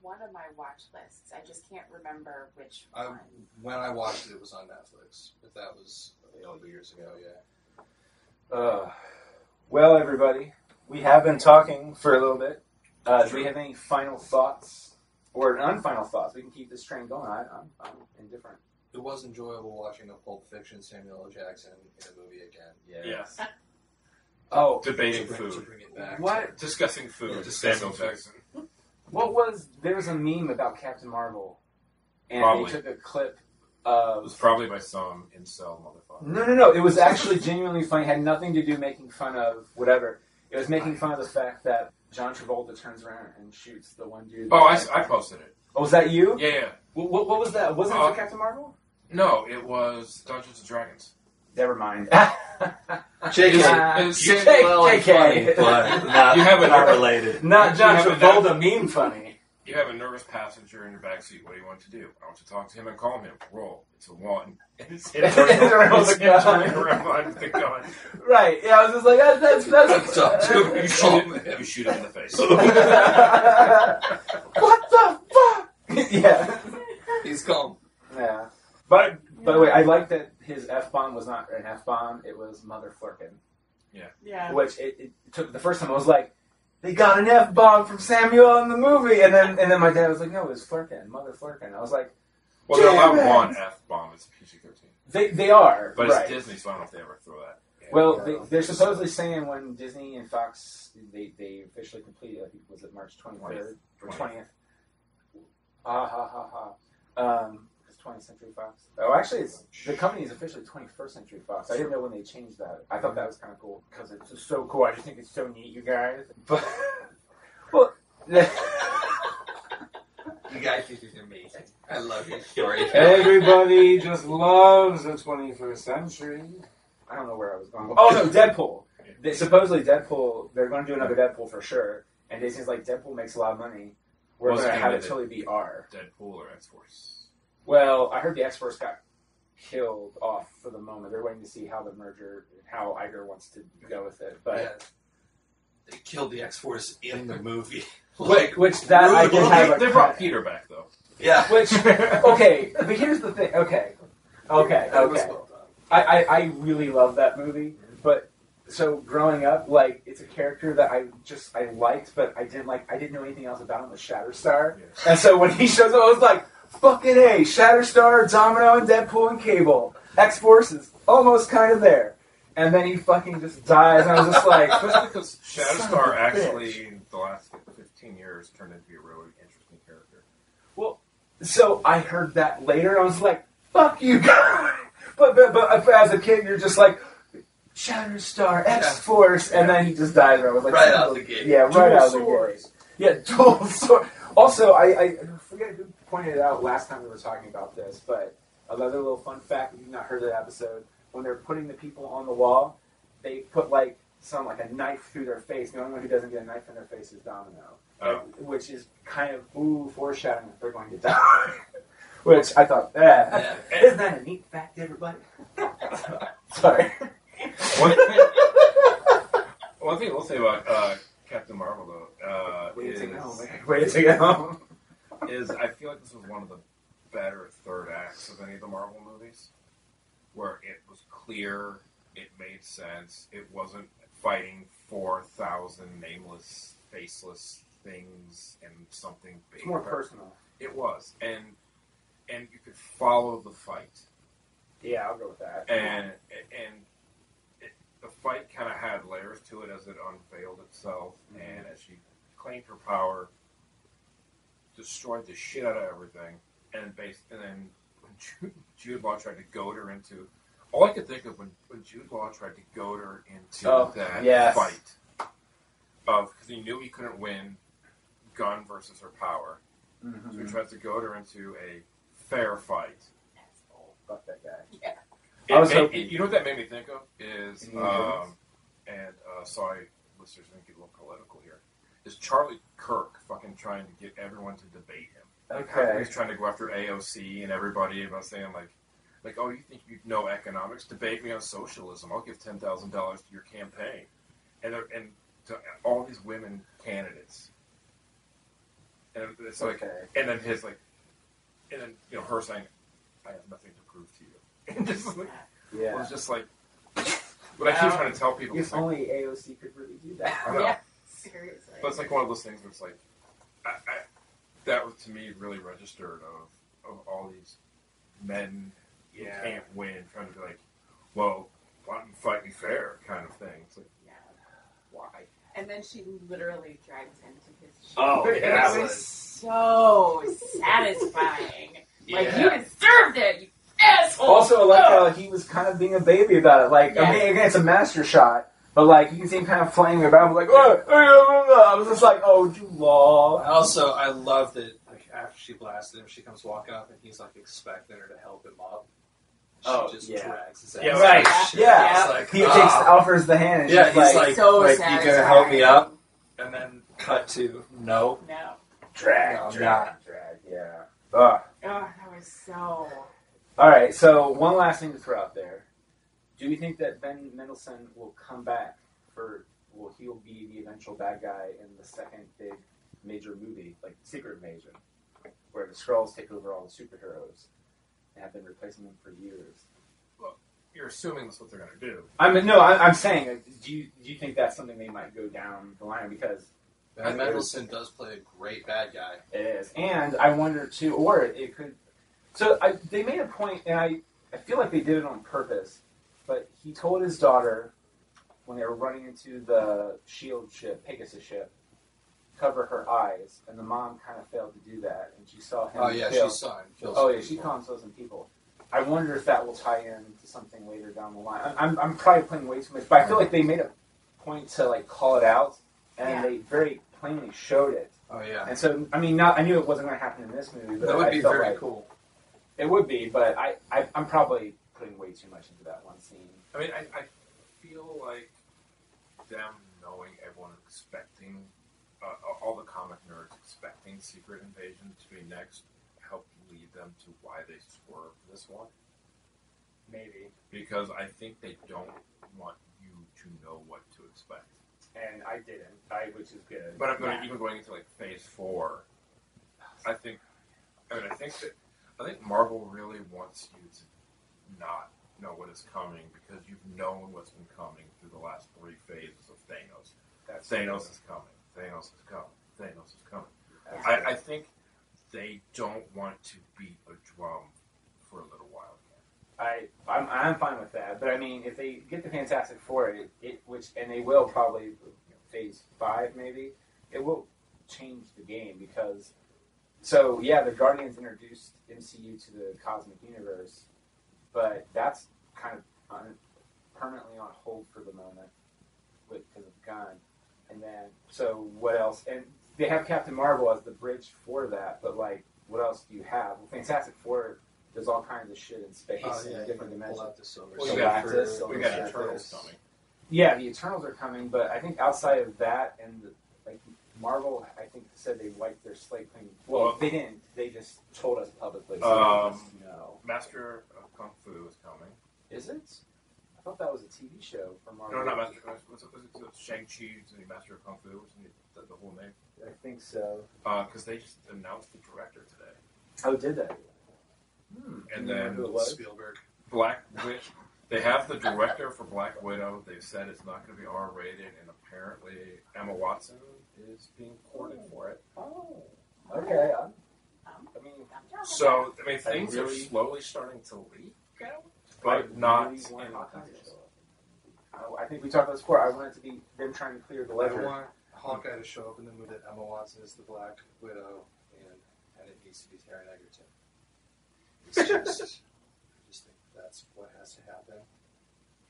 one of my watch lists. I just can't remember which I, one. when I watched it, it was on Netflix. But that was a couple years ago, yeah. Uh, well, everybody, we have been talking for a little bit. Uh, do we have any final thoughts or unfinal thoughts? We can keep this train going. I, I'm, I'm indifferent. It was enjoyable watching a Pulp Fiction Samuel L. Jackson in a movie again. Yeah. Yes. Oh, Debating bring, food. bring it back. What? Discussing food. Yeah, discussing Samuel. Jackson. what was there was a meme about Captain Marvel, and Probably. they took a clip It was probably by some incel motherfucker. No, no, no. It was actually genuinely funny. It Had nothing to do making fun of whatever. It was making fun of the fact that John Travolta turns around and shoots the one dude. Oh, I, I posted it. Oh, was that you? Yeah, yeah. What, what, what was that? Wasn't it Uh, for Captain Marvel? No, it was Dungeons and Dragons. Never mind. JK. Uh, It's JK. Samuel L. funny, but not, You have a- not related. Not John You have a- Travolta meme funny. You have a nervous passenger in your backseat. What do you want to do? I want to talk to him and calm him. Roll. It's a one. It's him turning around it's the gun. around with the gun. Right. Yeah, I was just like, that's that's that's. Talk to. You shoot him. You shoot him in the face. what the fuck? yeah. He's calm. Yeah. But by the way, I like that his f bomb was not an f bomb; it was mother flerken. Yeah. Which it, it took the first time. I was like, they got an f bomb from Samuel in the movie, and then and then my dad was like, no, it was flerken, mother flerken. I was like, Well, they're allowed it. one F bomb. It's PG 13. they they are, But right. it's Disney, so I don't know if they ever throw that. Well, they, they're supposedly saying when Disney and Fox they, they officially completed. I think was it March twenty third or 20th. Ah ha ha ha. Um, it's 20th Century Fox. Oh, actually, it's the company is officially 21st Century Fox. I didn't know when they changed that. I thought that was kind of cool because it's just so cool. I just think it's so neat, you guys. But well, You guys this is amazing. I love your story. everybody just loves the 21st century. I don't know where I was going. Oh no, Deadpool. They, supposedly Deadpool. They're going to do another Deadpool for sure. And Disney's like Deadpool makes a lot of money. We're What's going to have it totally be R. Deadpool or X Force. Well, I heard the X Force got killed off for the moment. They're waiting to see how the merger, how Iger wants to go with it. But Yeah. They killed the X Force in the movie. which, which that I did Well, have. They a brought Peter back though. Yeah. Which okay, but here's the thing. Okay, okay, okay. I, I, I really love that movie, but so growing up, like it's a character that I just I liked, but I didn't like. I didn't know anything else about him was Shatterstar, Yeah. and so when he shows up, I was like, "Fucking a!" Shatterstar, Domino, and Deadpool and Cable. X Force is almost kind of there, and then he fucking just dies, and I was just like, Especially because Son of Shatterstar bitch. actually, in the last 15 years, turned into a really interesting character. Well, so I heard that later, and I was like, "Fuck you, guys!" But but, but as a kid, you're just like, "Shatterstar, X Force," and then he just dies. And I was like, Right "Son out of the gate. Yeah, Dual right out of the swords. gate. Yeah, dual sword. Also, I, I I forget who pointed it out last time we were talking about this, but another little fun fact: if you've not heard of that episode, when they're putting the people on the wall, they put like some like a knife through their face. The only one who doesn't get a knife in their face is Domino Oh. which is kind of ooh foreshadowing that they're going to die. which I thought, eh, Yeah. isn't that a neat fact, everybody? Sorry. One, one thing I will say about uh, Captain Marvel, though, uh, Way to is, home. man. Way to take it home. Is I feel like this was one of the better third acts of any of the Marvel movies, where it was clear, it made sense, it wasn't fighting four thousand nameless, faceless things and something big. It's more personal. It was, and and you could follow the fight, Yeah, I'll go with that. and and it, the fight kind of had layers to it as it unveiled itself, mm-hmm. and as she claimed her power, destroyed the shit out of everything, and based, and then when Jude, Jude Law tried to goad her into. All I could think of when, when Jude Law tried to goad her into Oh, that yes. fight of because he knew he couldn't win gun versus her power, so he Mhm. tries to goad her into a fair fight. Fuck that guy. It I was made- hoping- it- you know what that made me think of is, um, and uh, sorry, listeners, I'm gonna get a little political here. Is Charlie Kirk fucking trying to get everyone to debate him? Like Okay. he's trying to go after AOC and everybody about saying like, like oh, you think you know economics? Debate me on socialism. I'll give ten thousand dollars to your campaign, and they're- and to all these women candidates. And it's like, okay. and then his like, and then you know her saying, "I have nothing to prove to you," and just like, yeah, it Yeah. was just like, what I keep trying to tell people. If It's like, only AOC could really do that. I know. Yeah, seriously. but it's like one of those things where it's like, I, I, that was to me really registered of of all these men who can't win, trying to be like, well, why don't you fight me fair, kind of thing. It's like, Yeah. why? And then she literally drags him to his ship. Oh, it that was, was- so satisfying. Like you deserved it, you asshole. Also, I like Oh. how he was kind of being a baby about it. Like, I mean, again, it's a master shot, but like you can see him kind of flaming about. Like, oh, oh, oh, oh. I was just like, oh, you law. Also, I love that like after she blasted him, she comes walking up and he's like expecting her to help him up. She Oh, just yeah. drags his ass. Yeah, right. Shit. Yeah. It's like, He oh. takes ah. offers the hand. And Yeah, she's he's like, like, So like you gonna help me up? And then cut to no. No. drag, No, drag, not. drag. Yeah. Ugh. Oh, that was so. All right. So one last thing to throw out there: Do we think that Ben Mendelsohn will come back for? Will he will be the eventual bad guy in the second big major movie, like Secret Invasion, where the Skrulls take over all the superheroes and have been replacing them for years? You're assuming that's what they're gonna do. I mean, no, I, I'm saying, uh, do you do you think that's something they might go down the line because Ben Mendelsohn does play a great bad guy. It is, and I wonder too, or it could. So I, they made a point, and I, I feel like they did it on purpose. But he told his daughter when they were running into the Shield ship, Pegasus ship, cover her eyes, and the mom kind of failed to do that, and she saw him. Oh yeah, kill. she saw him kill. Oh some yeah, she people. calls some people. I wonder if that will tie in to something later down the line. I'm, I'm, I'm probably playing way too much, but I feel like they made a point to like call it out, and Yeah. they very plainly showed it. Oh yeah, And so, I mean, not I knew it wasn't going to happen in this movie, but that would I be felt very like cool. It would be, but I, I, I'm probably putting way too much into that one scene. I mean, I, I feel like them knowing everyone expecting, uh, all the comic nerds expecting Secret Invasion to be next, helped lead them to why they swerved this one. Maybe. Because I think they don't want you to know what to expect. And I didn't, I, which is good. But I'm Yeah. even going into like Phase Four. I think, I mean, I think that I think Marvel really wants you to not know what is coming because you've known what's been coming through the last three phases of Thanos. That's Thanos is coming. Thanos is coming. Thanos is coming. I. I think they don't want to beat a drum for a little while. I, I'm, I'm fine with that. But I mean, if they get the Fantastic Four, it, it which and they will probably you know, Phase Five maybe, it will change the game because. So yeah, the Guardians introduced MCU to the cosmic universe, but that's kind of un, permanently on hold for the moment with because of the gun. And then so what else? And they have Captain Marvel as the bridge for that, but like, what else do you have? Well, Fantastic Four does all kinds of shit in space Oh in yeah, different dimensions. pull out the silver Well, you surfer, got this, We got yeah. Eternals coming. Yeah, the Eternals are coming, but I think outside of that and the, like Marvel, I think said they wiped their slate clean. Well, Well- they didn't. They just told us publicly. So Um, no, Master of Kung Fu is coming. is it? I thought that was a TV show for Marvel. No, not Master. Was it, was it, was it Shang Chi? The Master of Kung Fu? Wasn't it the, the whole name? I think so. Because they just announced the director today. Oh, did they? Hmm. And You then who it was? Spielberg. Black Widow. They have the director for Black Widow. They've said it's not going to be R rated, and apparently Emma Watson is being courted for it. Oh, okay. I'm, I mean, So I mean, things really- are slowly starting to leak out, but not. really want in- Hawkeye to show up. I I think we talked about this before. I want it to be them trying to clear the I ledger. want Hawkeye to show up in the movie that Emma Watson is the Black Widow, and and it needs to be Taron Egerton. It's just, I just think that's what has to happen,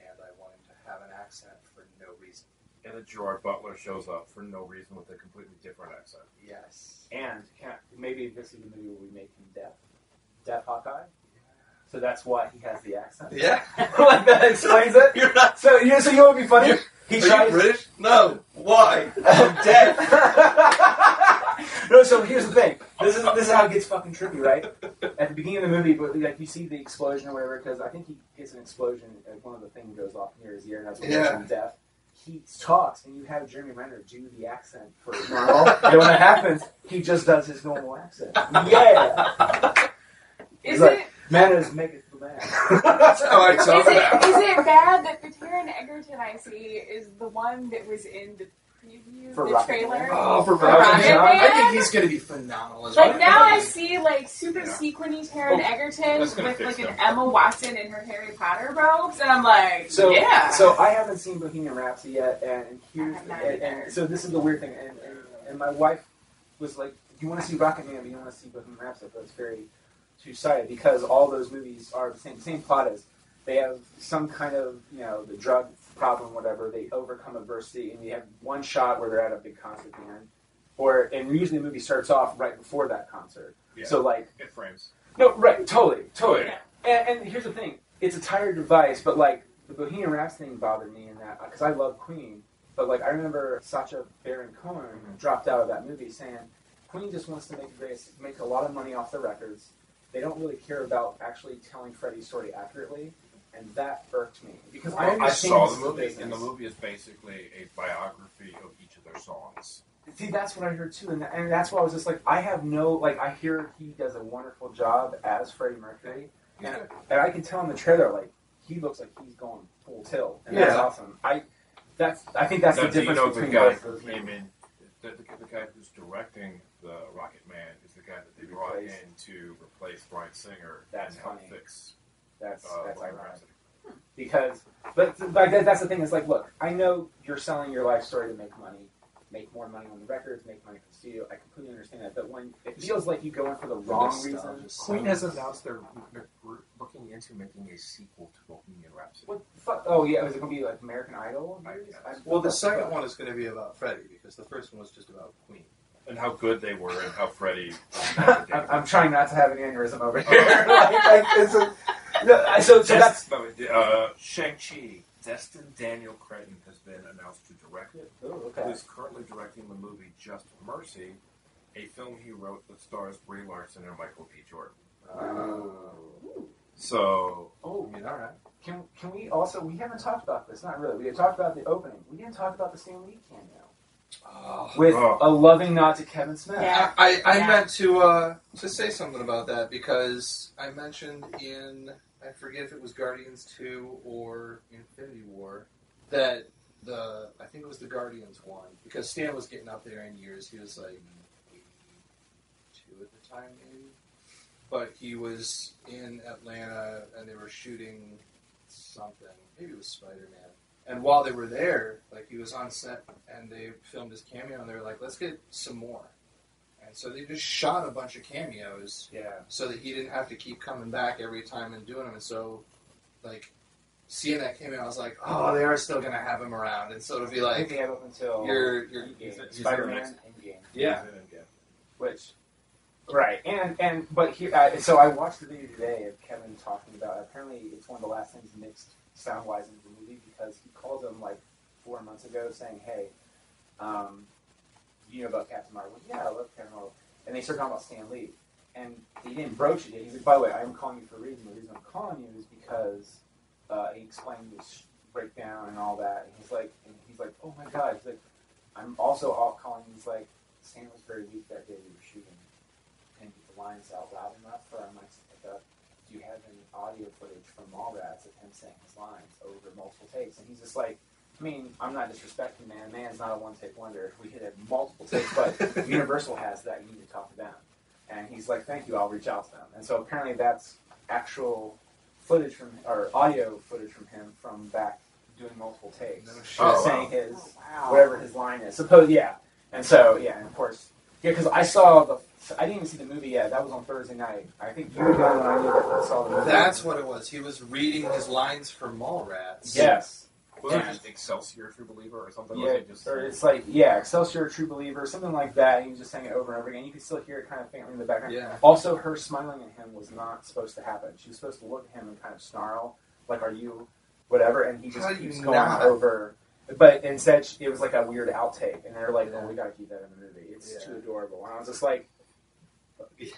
and I want him to have an accent for no reason. And then Gerard Butler shows up for no reason with a completely different accent. Yes. And can maybe this is the movie where we make him deaf. Deaf Hawkeye. So that's why he has the accent. Yeah. like that explains it. You're not. So you so you know what would be funny? He Are you. British? No. Why? I'm dead. no, so here's the thing. This is this is how it gets fucking trippy, right? At the beginning of the movie, but like you see the explosion or whatever, because I think he gets an explosion. And one of the things goes off near his ear, and that's what makes Yeah. him deaf. He talks, and you have Jeremy Renner do the accent for normal. and when it happens, he just does his normal accent. Yeah, Is Right. it manners make it the man. That's how I is talk about. it is it bad that the Taron Egerton I see is the one that was in the preview, For the Rocket trailer? Man? Oh, for For Rocket Rocket Man. Man? I think he's going to be phenomenal. As Like well. now, I see like super Yeah. sequiny Taron Oh, Egerton with fix like an them. Emma Watson in her Harry Potter robes, and I'm like, So, yeah. so I haven't seen Bohemian Rhapsody yet, and here's I have not and, and so this is the weird thing, and, and, and my wife was like, "You want to see Rocket Man, but you want to see Bohemian Rhapsody?" But it's very two-sided because all those movies are the same same plot as they have some kind of you know the drug problem, whatever. They overcome adversity, and you have one shot where they're at a big concert at the end, or and usually the movie starts off right before that concert. Yeah. So like, It frames. no, right, totally, totally. Yeah. And, and here's the thing: it's a tired device, but like the Bohemian Rhapsody thing bothered me in that because I love Queen, but like I remember Sacha Baron Cohen Mhm. dropped out of that movie saying Queen just wants to make a great, make a lot of money off the records. They don't really care about actually telling Freddie's story accurately, and that irked me because I Well, I understand saw the is a movie, and the movie is basically a biography of each of their songs. See, that's what I heard too, and, that, and that's why I was just like, I have no like. I hear he does a wonderful job as Freddie Mercury, and, and I can tell in the trailer like he looks like he's going full tilt, and that's awesome. I that's I think that's Now, the do you difference know the between guy both who those came movies. in? The, the, the guy who's directing the Rocket Man is the guy that they He brought in to replace Bryan Singer That's and help funny. fix That's uh, that's Bohemian ironic Rhapsody. because, but like that, that's the thing is like, look, I know you're selling your life story to make money, make more money on the records, make money for the studio. I completely understand that, but when it feels like you go in for the wrong Nostalgia reason, Queen has announced they're, they're looking into making a sequel to Bohemian Rhapsody. what the fuck? Oh yeah, is it gonna be like American Idol? I years? guess. I- Well, the second one is going to be about Freddie because the first one was just about Queen. And how good they were, and how Freddie. I'm, I'm trying not to have an aneurysm over here. like, like, it's a, no, so, so that's. uh, Shang-Chi, Destin Daniel Cretton has been announced to direct it. Oh, okay. is currently directing the movie Just Mercy, a film he wrote that stars Brie Larson and Michael B. Jordan. So, Oh, I mean, all right. can can we also? We haven't talked about this. Not really. We had talked about the opening. We didn't talk about the Stan Lee cameo with Oh. a loving nod to Kevin Smith. Yeah. I, I Yeah. meant to uh, to say something about that because I mentioned in I forget if it was Guardians two or Infinity War that the I think it was the Guardians one because Stan was getting up there in years. He was like eighty two at the time maybe, but he was in Atlanta and they were shooting something. Maybe it was Spider Man. And while they were there, like he was on set and they filmed his cameo and they were like, let's get some more. And so they just shot a bunch of cameos Yeah. so that he didn't have to keep coming back every time and doing them. And so, like, seeing that cameo, I was like, oh, they are still going to have him around. And so it'll be like, they have up until you're, you're, Endgame, He's- he's Spider-Man. Endgame. yeah. Which, right, and and but here, uh, so I watched the video today of Kevin talking about. Apparently, it's one of the last things mixed sound wise in the movie because he called him like four months ago saying, "Hey, um, you know about Captain Marvel? Yeah, I love Captain Marvel." And they started talking about Stan Lee, and he didn't broach it yet. He's like, "By the way, I'm calling you for a reason. The reason I'm calling you is because uh, he explained this breakdown and all that." And he's like, and he's like, "Oh my god!" He's like, "I'm also all calling." He's like. Stan was very weak that day we were shooting. Couldn't get the lines out loud enough for our mics to pick up. do you have any audio footage from Mallrats of him saying his lines over multiple takes? And he's just like, I mean, I'm not disrespecting man. Man's not a one take wonder. We could have multiple takes, but Universal has that. You need to talk to them. And he's like, thank you. I'll reach out to them. And so apparently that's actual footage from or audio footage from him from back doing multiple takes, No shit. Oh, saying wow. his whatever his line is. Suppose yeah. And so yeah, and of course yeah, because I saw the I didn't even see the movie yet. That was on Thursday night. I think you were gone when I did it. I saw the movie. That's what it was. He was reading his lines for Mallrats. Yes. Was Yeah. it just Excelsior True Believer or something? Yeah, Was it just or it's like yeah, Excelsior, True Believer, something like that. And he was just saying it over and over again. You could still hear it kind of faintly in the background. Yeah. Also, her smiling at him was not supposed to happen. She was supposed to look at him and kind of snarl, like, "Are you whatever?" And he just How keeps going not? over. But instead, she- it was like a weird outtake, and they're like, Yeah. "Oh, we got to keep that in the movie. It's Yeah. too adorable." And I was just like,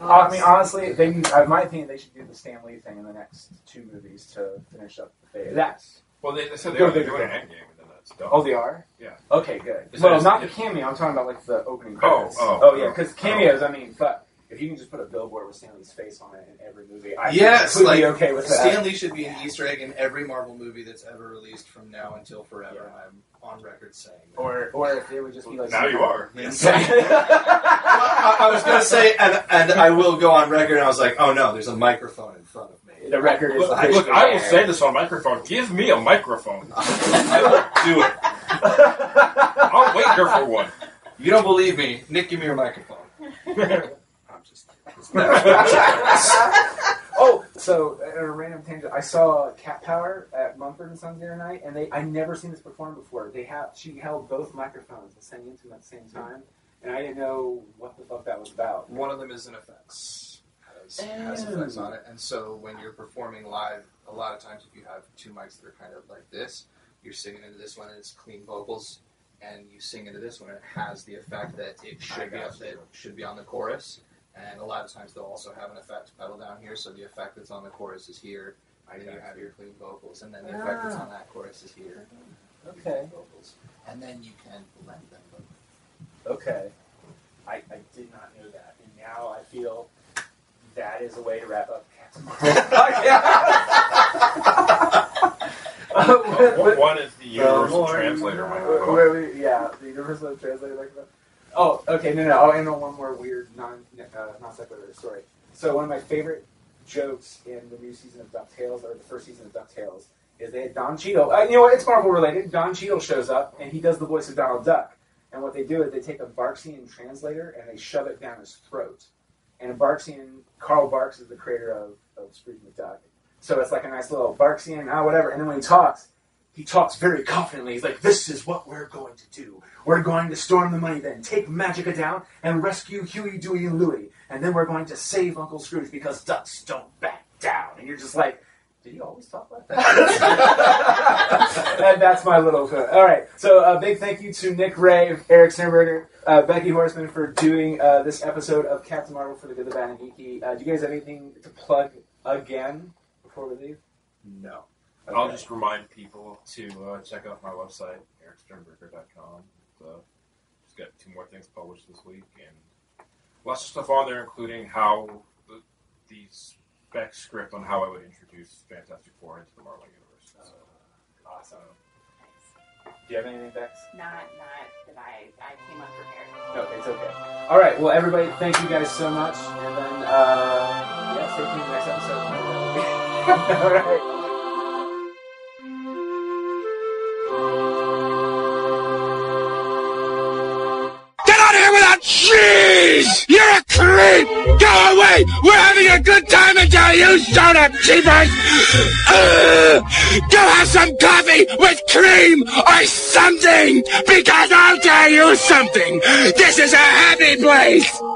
I mean, honestly, they. Need, in my opinion, they should do the Stan Lee thing in the next two movies to finish up the phase. That's Well, they, they said they Go were big, doing an go. endgame, and then that's done. Oh, they are. Yeah. Okay, good. Is well, not the cameo. I'm talking about like the opening oh, credits. Oh, oh, yeah, oh. because cameos. I mean, fuck. If you can just put a billboard with Stan Lee's face on it in every movie, I'm Yes, completely like okay with that. Stanley should be an Easter egg in every Marvel movie that's ever released from now until forever. And I'm on record saying that. Or, or if it would just be like now you are. Yes. Well, I, I was gonna say, and, and I will go on record. And I was like, oh no, there's a microphone in front of me. the record is Look, I, look, I will say this on microphone. Give me a microphone. I will do it. I'll wait here for one. You don't believe me? Nick, give me your microphone. I'm just. oh, so at a random tangent, I saw Cat Power at Mumford and Sons the other night, and they I never seen this performed before. They have she held both microphones and sang into them at the same time, and I didn't know what the fuck that was about. One of them is an effects. Has, has Oh. effects on it, and so when you're performing live, a lot of times if you have two mics that are kind of like this, you're singing into this one and it's clean vocals, and you sing into this one and it has the effect that it should be got that it should be on the chorus. And a lot of times they'll also have an effect pedal down here, so the effect that's on the chorus is here, I and then you have your clean vocals, and then the effect that's Ah. on that chorus is here. Okay. Vocals, and then you can blend them both. Okay. I, I did not know that, and now I feel that is a way to wrap up one- Captain one is the universal more- translator microphone. yeah, the universal translator microphone. Oh, okay, no, no. I'll end on one more weird non uh, non sequitur story. So one of my favorite jokes in the new season of Ducktales, or the first season of Ducktales, is they had Don Cheadle. Uh, you know what? It's Marvel related. Don Cheadle shows up and he does the voice of Donald Duck. And what they do is they take a Barksian translator and they shove it down his throat. And Barksian, Carl Barks is the creator of, of Scrooge McDuck. So it's like a nice little Barksian, ah, whatever. And then when he talks, he talks very confidently. He's like, "This is what we're going to do. We're going to storm the money bin, take Magica down, and rescue Huey, Dewey, and Louie. And then we're going to save Uncle Scrooge because ducks don't back down." And you're just like, "Did he always talk like that?" and that's my little. Quote. All right. So a big thank you to Nick Ray, Erik Sternberger, uh, Becky Horseman for doing uh, this episode of Captain Marvel for the Good, the Bad, and Geeky. Uh, do you guys have anything to plug again before we leave? No. I'll just remind people to uh, check out my website, ericsternberger.com. Uh, just got two more things published this week, and lots of stuff on there, including how the, the spec script on how I would introduce Fantastic Four into the Marvel Universe. So, Awesome. Do you have anything, Bex? Not, not that I, I came unprepared. No, it's okay. All right. Well, everybody, thank you guys so much, and then uh, yeah, stay tuned to the next episode. All right. Get out of here without cheese! You're a creep! Go away! We're having a good time until you showed up, cheapers! Ugh! Go have some coffee with cream or something! Because I'll tell you something! This is a happy place!